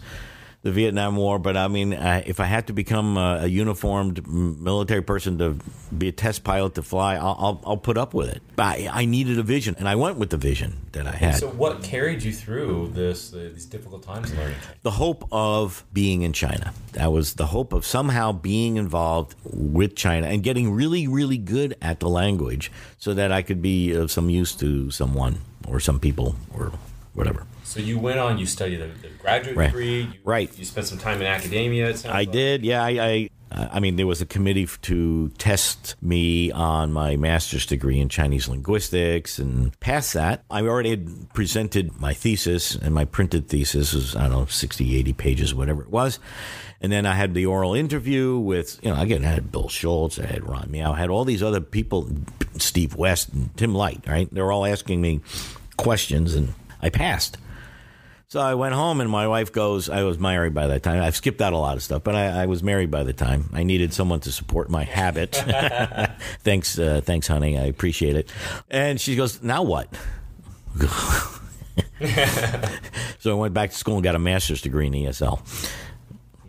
the Vietnam War, but I mean, I, if I had to become a, a, uniformed military person to be a test pilot to fly, I'll, I'll, I'll put up with it. But I, I, needed a vision, and I went with the vision that I had. So, what carried you through this uh, these difficult times in learning? The hope of being in China. That was the hope of somehow being involved with China and getting really, really good at the language, so that I could be of some use to someone or some people or whatever. So you went on, you studied the, the graduate right. degree, you, right? You spent some time in academia. I like. did, yeah. I, I I mean, there was a committee to test me on my master's degree in Chinese linguistics and past that. I already had presented my thesis, and my printed thesis was, I don't know, 60, 80 pages, whatever it was. And then I had the oral interview with, you know, again, I had Bill Schultz, I had Ron Miao, I had all these other people, Steve West and Tim Light, right? They were all asking me questions, and I passed. So I went home, and my wife goes. I was married by that time. I've skipped out a lot of stuff, but I, I was married by the time. I needed someone to support my habit. thanks, uh, thanks, honey. I appreciate it. And she goes, "Now what?" so I went back to school and got a master's degree in ESL.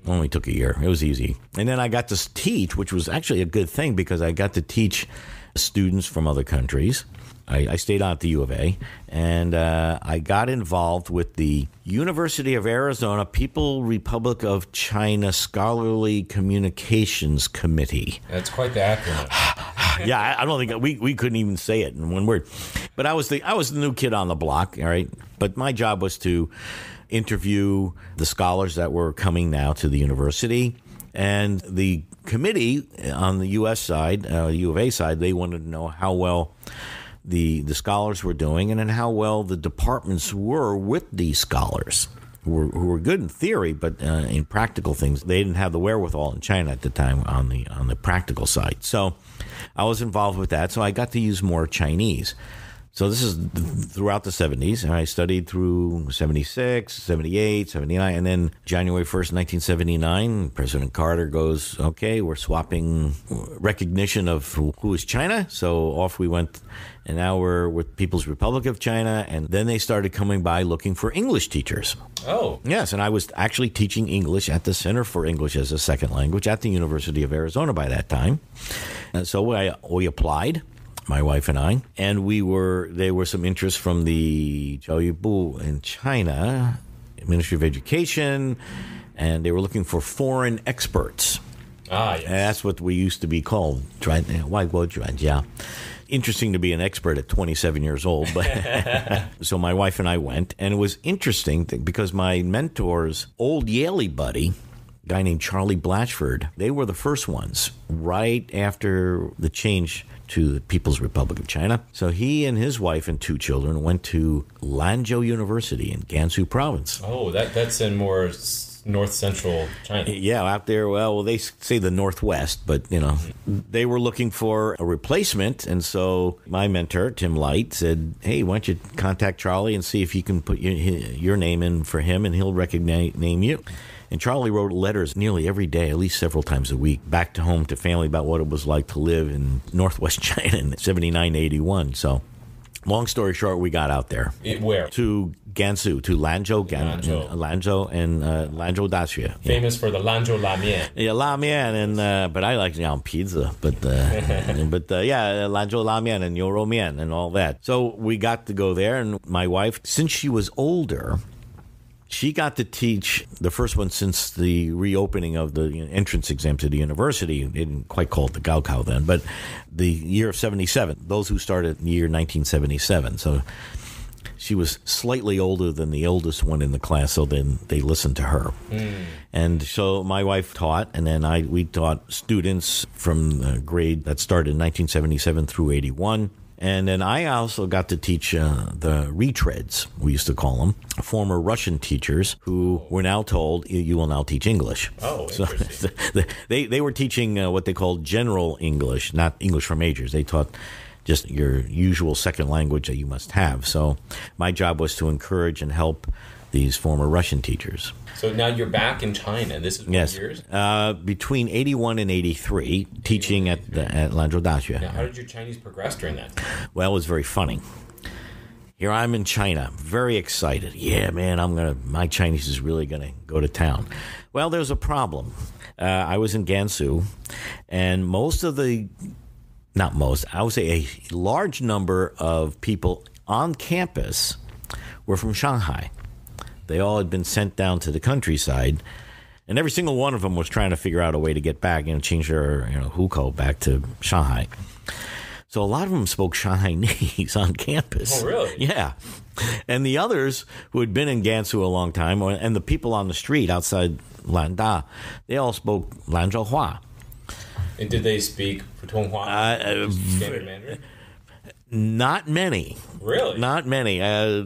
Only took a year. It was easy. And then I got to teach, which was actually a good thing because I got to teach students from other countries. I, I stayed on at the U of A, and uh, I got involved with the University of Arizona People Republic of China Scholarly Communications Committee. That's quite the acronym. yeah, I, I, don't think we, we couldn't even say it in one word. But I was the I was the new kid on the block. All right, but my job was to interview the scholars that were coming now to the university. And the committee on the U.S. side, uh, U of A side, they wanted to know how well the the scholars were doing and then how well the departments were with these scholars who were, who were good in theory but uh, in practical things. They didn't have the wherewithal in China at the time on the on the practical side. So I was involved with that. So I got to use more Chinese so this is throughout the 70s. I studied through 76, 78, 79, and then January 1st, 1979, President Carter goes, okay, we're swapping recognition of who is China. So off we went, and now we're with People's Republic of China. And then they started coming by looking for English teachers. Oh. Yes, and I was actually teaching English at the Center for English as a Second Language at the University of Arizona by that time. And so I, we applied my wife and I, and we were there were some interest from the Bu in China, Ministry of Education, and they were looking for foreign experts. Ah, yes. And that's what we used to be called. Yeah. Interesting to be an expert at 27 years old. But so my wife and I went, and it was interesting because my mentor's old Yale buddy, guy named Charlie Blatchford, they were the first ones right after the change to the People's Republic of China. So he and his wife and two children went to Lanzhou University in Gansu province. Oh, that that's in more north central China. Yeah, out there. Well, they say the northwest, but you know, they were looking for a replacement, and so my mentor Tim Light said, "Hey, why don't you contact Charlie and see if you can put your, your name in for him, and he'll recognize name you." And Charlie wrote letters nearly every day, at least several times a week, back to home to family about what it was like to live in northwest China in 79 81. So, long story short, we got out there. It, where? To Gansu, to Lanzhou, Gan, Lanzhou. Uh, Lanzhou and uh, Lanzhou Daxue. Famous yeah. for the Lanzhou La Mian. Yeah, La Mian, and, uh, but I like Yang Pizza. But, uh, but uh, yeah, Lanzhou La Mian and Yoro Mian and all that. So we got to go there, and my wife, since she was older, she got to teach the first one since the reopening of the entrance exam to the university. They didn't quite call it the Gaokao then, but the year of 77, those who started in the year 1977. So she was slightly older than the oldest one in the class, so then they listened to her. Mm. And so my wife taught, and then I we taught students from the grade that started in 1977 through 81. And then I also got to teach uh, the retreads, we used to call them, former Russian teachers who were now told, you will now teach English. Oh, so they, they were teaching uh, what they called general English, not English for majors. They taught just your usual second language that you must have. So my job was to encourage and help these former Russian teachers. So now you're back in China. This is yes. years? Uh, between 81 and 83, teaching at, the, at Lanzhou Daxue. Now, how did your Chinese progress during that? Well, it was very funny. Here I'm in China, very excited. Yeah, man, I'm gonna. My Chinese is really gonna go to town. Well, there's a problem. Uh, I was in Gansu, and most of the, not most, I would say a large number of people on campus were from Shanghai. They all had been sent down to the countryside, and every single one of them was trying to figure out a way to get back and change their you know hukou back to Shanghai. So a lot of them spoke Shanghainese on campus. Oh, really? Yeah. and the others who had been in Gansu a long time, and the people on the street outside Landa, they all spoke Lanzhouhua. And did they speak Putonghua? Uh, uh, Standard Mandarin? Not many. Really? Not many. Uh,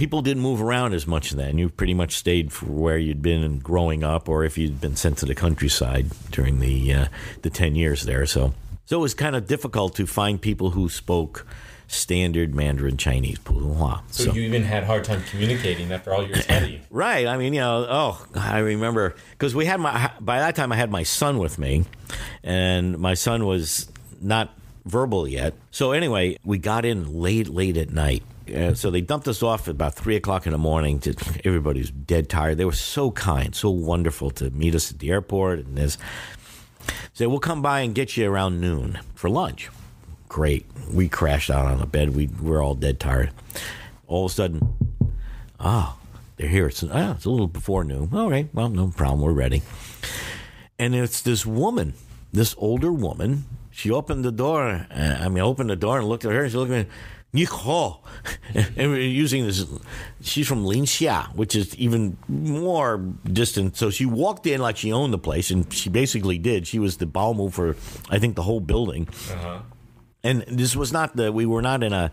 people didn't move around as much then. You pretty much stayed for where you'd been growing up, or if you'd been sent to the countryside during the uh, the ten years there. So, so it was kind of difficult to find people who spoke standard Mandarin Chinese, Putonghua. So, so you even had a hard time communicating after all your study. right. I mean, you know, oh, I remember because we had my by that time I had my son with me, and my son was not verbal yet. So anyway, we got in late, late at night. Uh, so they dumped us off at about three o'clock in the morning. Everybody was dead tired. They were so kind, so wonderful to meet us at the airport. And there's say we'll come by and get you around noon for lunch. Great. We crashed out on the bed. We were all dead tired. All of a sudden, ah, oh, they're here. It's, ah, it's a little before noon. All right. Well, no problem. We're ready. And it's this woman, this older woman she opened the door. Uh, I mean, opened the door and looked at her. She looked at me. Ni hao. and we're using this. She's from Linxia, which is even more distant. So she walked in like she owned the place, and she basically did. She was the baomu for, I think, the whole building. Uh-huh. And this was not the. We were not in a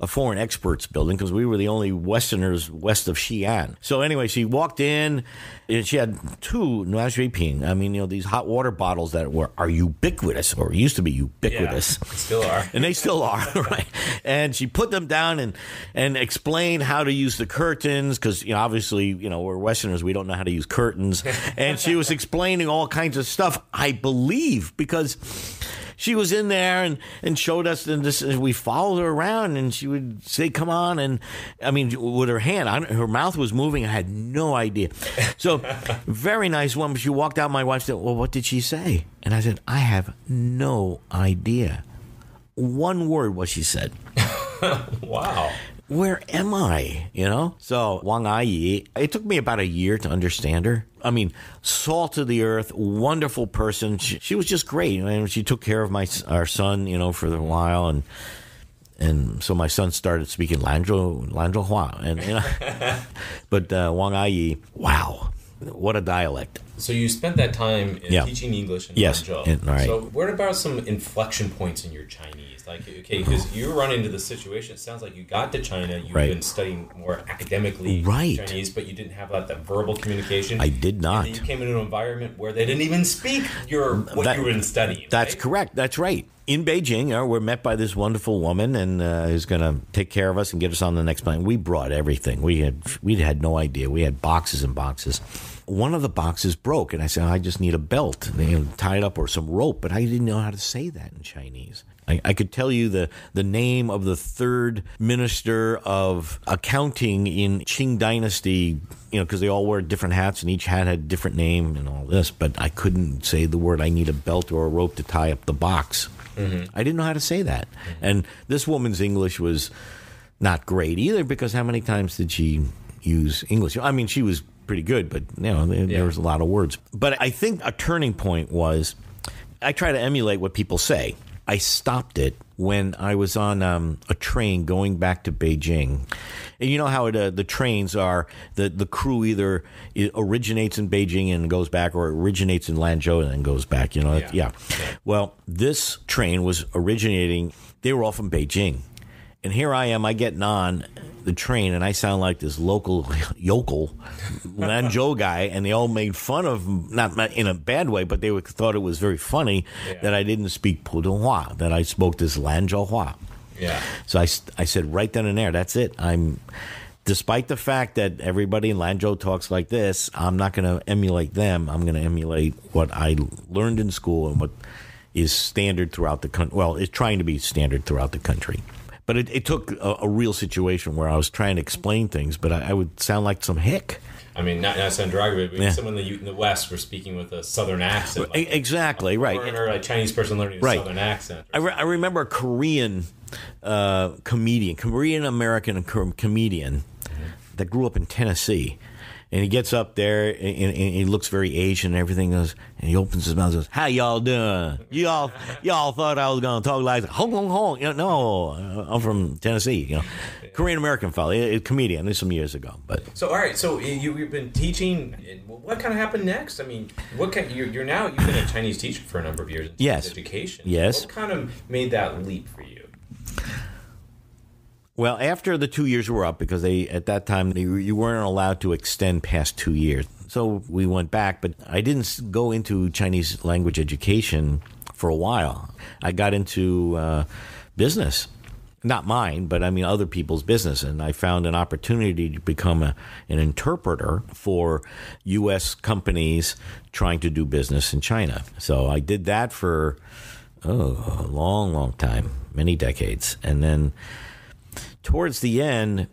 a foreign experts building because we were the only Westerners west of Xi'an. So anyway, she walked in and she had two Ping. I mean, you know, these hot water bottles that were are ubiquitous or used to be ubiquitous. Yeah, still are. and they still are, right? And she put them down and and explained how to use the curtains because you know obviously you know we're Westerners we don't know how to use curtains. and she was explaining all kinds of stuff. I believe because she was in there and, and showed us, and this, we followed her around, and she would say, "Come on!" And I mean, with her hand, her mouth was moving. I had no idea. So, very nice woman. She walked out. My wife said, "Well, what did she say?" And I said, "I have no idea." One word, what she said. wow where am I? You know? So Wang Ayi, it took me about a year to understand her. I mean, salt of the earth, wonderful person. She, she was just great. I mean, she took care of my our son, you know, for a while, and and so my son started speaking Lanzhou Lanzhou Hua, and you know, but uh, Wang Ayi, wow, what a dialect. So you spent that time yeah. teaching English in yes. Lanzhou. right. So what about some inflection points in your Chinese? Like, okay, because you run into the situation. It sounds like you got to China, you've right. been studying more academically right. Chinese, but you didn't have like that verbal communication. I did not. you came into an environment where they didn't even speak your what that, you were studying. That's right? correct. That's right. In Beijing, uh, we're met by this wonderful woman, and uh, who's going to take care of us and get us on the next plane. We brought everything. We had we had no idea. We had boxes and boxes one of the boxes broke, and I said, I just need a belt, they tie it up or some rope, but I didn't know how to say that in Chinese. I, I, could tell you the, the name of the third minister of accounting in Qing Dynasty, you know, because they all wore different hats and each hat had a different name and all this, but I couldn't say the word, I need a belt or a rope to tie up the box. Mm-hmm. I didn't know how to say that. Mm-hmm. And this woman's English was not great either because how many times did she use English? I mean, she was pretty good, but, you know, there, yeah. there was a lot of words. But I think a turning point was I try to emulate what people say. I stopped it when I was on um, a train going back to Beijing. And you know how it, uh, the trains are the the crew either originates in Beijing and goes back, or originates in Lanzhou and then goes back. You know, yeah. yeah. Well, this train was originating. They were all from Beijing, and here I am. I getting on the train and I sound like this local yokel Lanzhou guy, and they all made fun of not in a bad way, but they thought it was very funny yeah. that I didn't speak Putonghua, that I spoke this Lanzhou Hua. Yeah. So I, I said right then and there, that's it. I'm, despite the fact that everybody in Lanzhou talks like this, I'm not going to emulate them. I'm going to emulate what I learned in school and what is standard throughout the country. Well, it's trying to be standard throughout the country. But it, it took a, a, real situation where I was trying to explain things, but I, I would sound like some hick. I mean, not, not sound derogatory, but yeah. someone in the, in the West were speaking with a Southern accent. Like exactly, a, right. Or a Chinese person learning a right. Southern accent. I, re- I remember a Korean uh, comedian, Korean American com- comedian that grew up in Tennessee. And he gets up there and, and, and he looks very Asian and everything goes, and he opens his mouth and goes, "How y'all doing? Y'all y'all thought I was gonna talk like hong hong hong? You know, no, uh, I'm from Tennessee. You know, Korean American fellow, a, a comedian. This some years ago, but So all right, so you, you've been teaching. What kind of happened next? I mean, what kind? You're, you're now you've been a Chinese teacher for a number of years. In Yes. Education. Yes. What kind of made that leap for you? Well, after the two years were up, because they at that time they, you weren't allowed to extend past two years, so we went back. But I didn't go into Chinese language education for a while. I got into uh, business, not mine, but I mean other people's business, and I found an opportunity to become a, an interpreter for U.S. companies trying to do business in China. So I did that for oh, a long, long time, many decades, and then towards the end,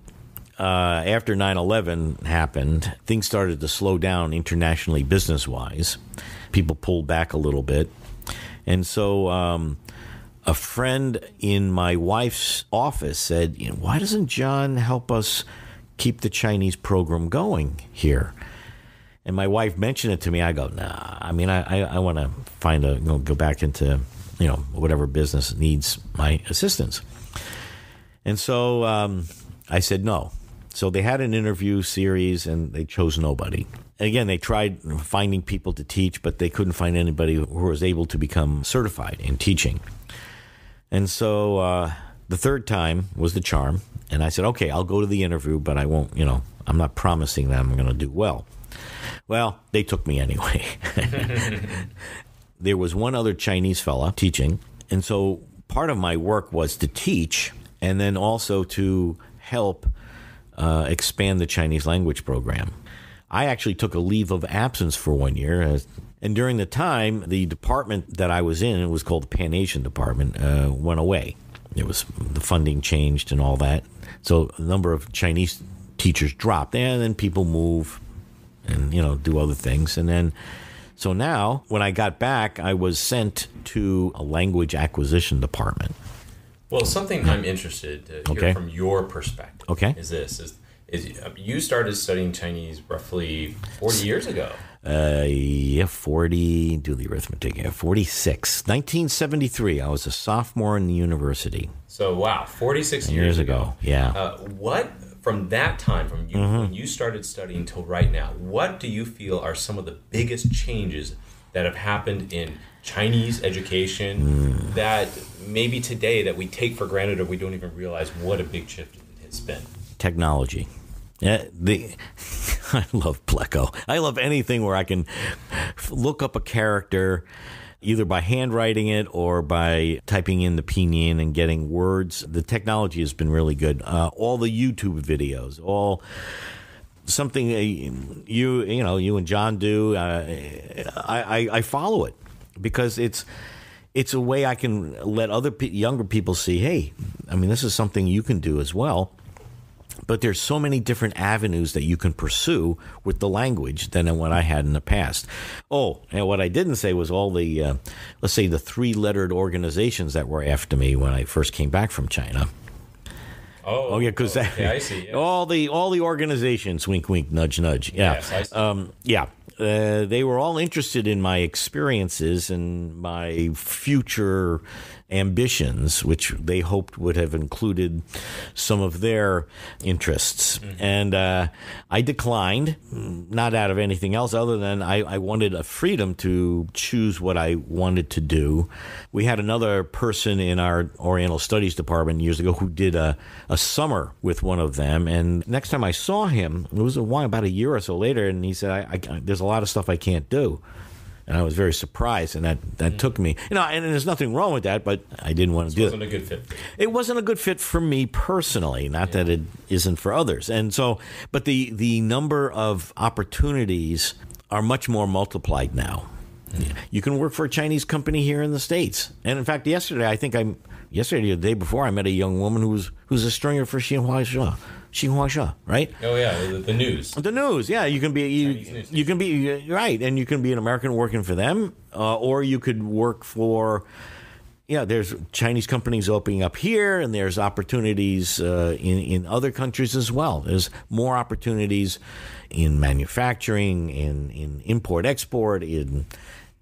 uh, after 9 11 happened, things started to slow down internationally business wise. People pulled back a little bit. And so um, a friend in my wife's office said, you know, Why doesn't John help us keep the Chinese program going here? And my wife mentioned it to me. I go, Nah, I mean, I, I, I want to find a, you know, go back into, you know, whatever business needs my assistance. And so um, I said no. So they had an interview series and they chose nobody. And again, they tried finding people to teach, but they couldn't find anybody who was able to become certified in teaching. And so uh, the third time was the charm. And I said, okay, I'll go to the interview, but I won't, you know, I'm not promising that I'm going to do well. Well, they took me anyway. there was one other Chinese fella teaching. And so part of my work was to teach and then also to help uh, expand the Chinese language program. I actually took a leave of absence for one year. As, and during the time, the department that I was in, it was called the Pan Asian Department, uh, went away. It was the funding changed and all that. So a number of Chinese teachers dropped, and then people move and you know do other things. And then so now, when I got back, I was sent to a language acquisition department. Well, something I'm interested to hear Okay. from your perspective. Okay. Is this is is uh, you started studying Chinese roughly 40 years ago? Uh, yeah, 40, do the arithmetic, yeah, 46. 1973, I was a sophomore in the university So wow, 46 years, years ago. Yeah. Uh, what from that time, from you Mm-hmm. when you started studying till right now, what do you feel are some of the biggest changes that have happened in Chinese education Mm. that maybe today that we take for granted or we don't even realize what a big shift it's been? technology. Yeah, the I love Pleco. I love anything where I can look up a character either by handwriting it or by typing in the pinyin and getting words. The technology has been really good. Uh, all the YouTube videos, all something uh, you you know you and John do. Uh, I, I I follow it because it's it's a way I can let other pe- younger people see. Hey, I mean, this is something you can do as well. But there's so many different avenues that you can pursue with the language than what I had in the past. Oh, and what I didn't say was all the, uh, let's say, the three lettered organizations that were after me when I first came back from China. Oh, Oh yeah, because okay, I see. yes. all the all the organizations, wink, wink, nudge, nudge. Yeah, Yes, I see. um, yeah. Uh, they were all interested in my experiences and my future ambitions, which they hoped would have included some of their interests. And uh, I declined, not out of anything else other than I, I wanted a freedom to choose what I wanted to do. We had another person in our Oriental Studies department years ago who did a, a summer with one of them. And next time I saw him, it was a while, about a year or so later, and he said, I, I, There's a lot of stuff I can't do. And I was very surprised, and that, that mm. took me. You know, and there's nothing wrong with that, but I didn't want to do it. wasn't a good fit. It wasn't a good fit for me personally not that it isn't for others. And so but the the number of opportunities are much more multiplied now. Mm. You can work for a chinese company here in the states. And in fact yesterday i think i'm yesterday or the day before i met a young woman who was who's a stringer for xinhua. Xinhua Xia, right Oh yeah, the, the news. the news, yeah, you can be you, you can be right, and you can be an American working for them, uh, or you could work for, yeah, there's Chinese companies opening up here, and there's opportunities uh, in in other countries as well. There's more opportunities in manufacturing, in in import export, in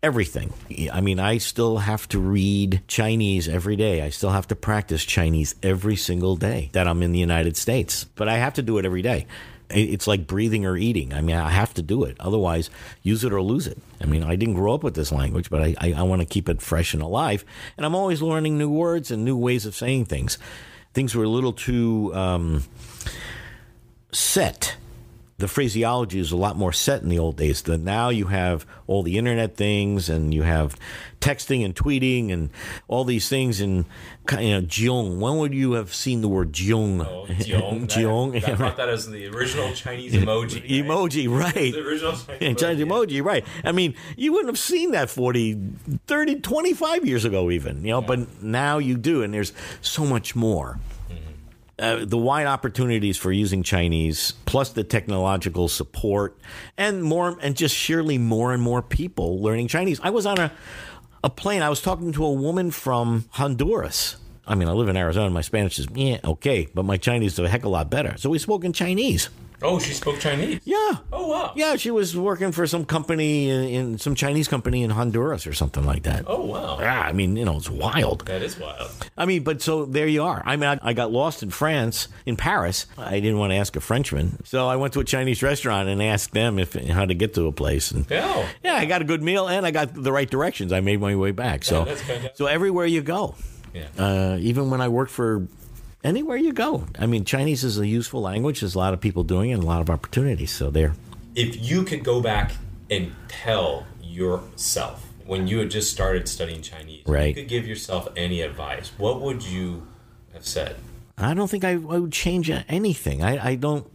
everything. I mean, I still have to read Chinese every day. I still have to practice Chinese every single day that I'm in the United States, but I have to do it every day. It's like breathing or eating. I mean, I have to do it. Otherwise, use it or lose it. I mean, I didn't grow up with this language, but I, I, I want to keep it fresh and alive. And I'm always learning new words and new ways of saying things. Things were a little too um, set the phraseology is a lot more set in the old days. Than now you have all the internet things and you have texting and tweeting and all these things and you know jiong. When would you have seen the word jiong? Oh, jiong. jiong. I, I thought that as the original Chinese emoji. Right? Emoji, right? The original Chinese, Chinese emoji, yeah. right? I mean, you wouldn't have seen that 40, 30, 25 years ago, even. You know, yeah. but now you do, and there's so much more. Uh, the wide opportunities for using Chinese, plus the technological support, and more, and just surely more and more people learning Chinese. I was on a, a plane. I was talking to a woman from Honduras. I mean, I live in Arizona. My Spanish is yeah okay, but my Chinese is a heck of a lot better. So we spoke in Chinese. Oh, she spoke Chinese. Yeah. Oh wow. Yeah, she was working for some company in, in, some Chinese company in Honduras or something like that. Oh wow. Yeah, I mean, you know, it's wild. That is wild. I mean, but so there you are. I mean, I, I got lost in France, in Paris. I didn't want to ask a Frenchman, so I went to a Chinese restaurant and asked them if how to get to a place. And yeah, yeah, I got a good meal and I got the right directions. I made my way back. So, yeah, so everywhere you go. Yeah. Uh, even when I worked for anywhere you go. I mean, Chinese is a useful language. There's a lot of people doing it and a lot of opportunities. So there. If you could go back and tell yourself when you had just started studying Chinese, right. you could give yourself any advice, what would you have said? I don't think I, I would change anything. I, I don't.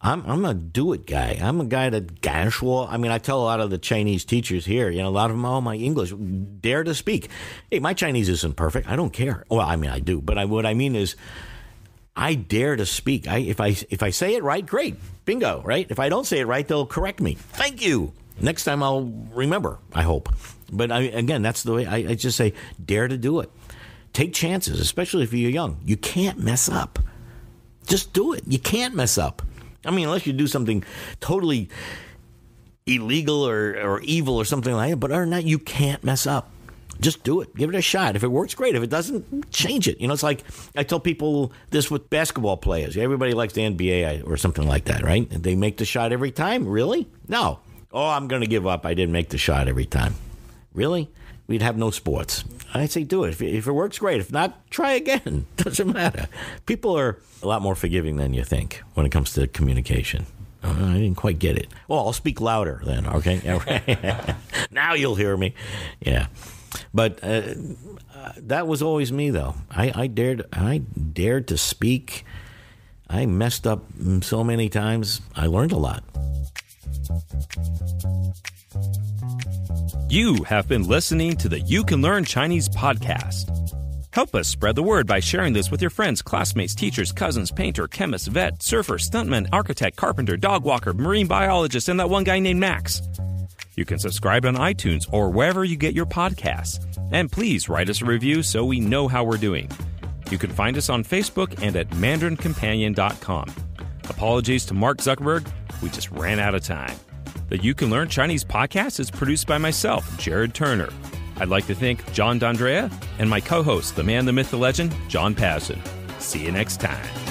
I'm I'm a do it guy. I'm a guy that 敢说. I mean, I tell a lot of the Chinese teachers here, you know, a lot of them, oh, my English, dare to speak. Hey, my Chinese isn't perfect. I don't care. Well, I mean, I do, but I, what I mean is, I dare to speak. I if I if I say it right, great, bingo, right? If I don't say it right, they'll correct me. Thank you. Next time I'll remember. I hope. But I, again, that's the way I, I just say, dare to do it. Take chances, especially if you're young. You can't mess up. Just do it. You can't mess up. I mean, unless you do something totally illegal or, or evil or something like that. But other than that, you can't mess up. Just do it. Give it a shot. If it works, great. If it doesn't, change it. You know, it's like I tell people this with basketball players. Everybody likes the NBA or something like that, right? They make the shot every time. Really? No. Oh, I'm going to give up. I didn't make the shot every time. Really? We'd have no sports. I say do it. If, if it works, great. If not, try again. Doesn't matter. People are a lot more forgiving than you think when it comes to communication. Uh, I didn't quite get it. Well, I'll speak louder then, okay? now you'll hear me. Yeah. But uh, that was always me, though. I, I dared. I dared to speak. I messed up so many times. I learned a lot. You have been listening to the You Can Learn Chinese podcast. Help us spread the word by sharing this with your friends, classmates, teachers, cousins, painter, chemist, vet, surfer, stuntman, architect, carpenter, dog walker, marine biologist, and that one guy named Max. You can subscribe on iTunes or wherever you get your podcasts. And please write us a review so we know how we're doing. You can find us on Facebook and at mandarincompanion.com. Apologies to Mark Zuckerberg, we just ran out of time. The You Can Learn Chinese podcast is produced by myself, Jared Turner. I'd like to thank John D'Andrea and my co host, the man, the myth, the legend, John Pasden. See you next time.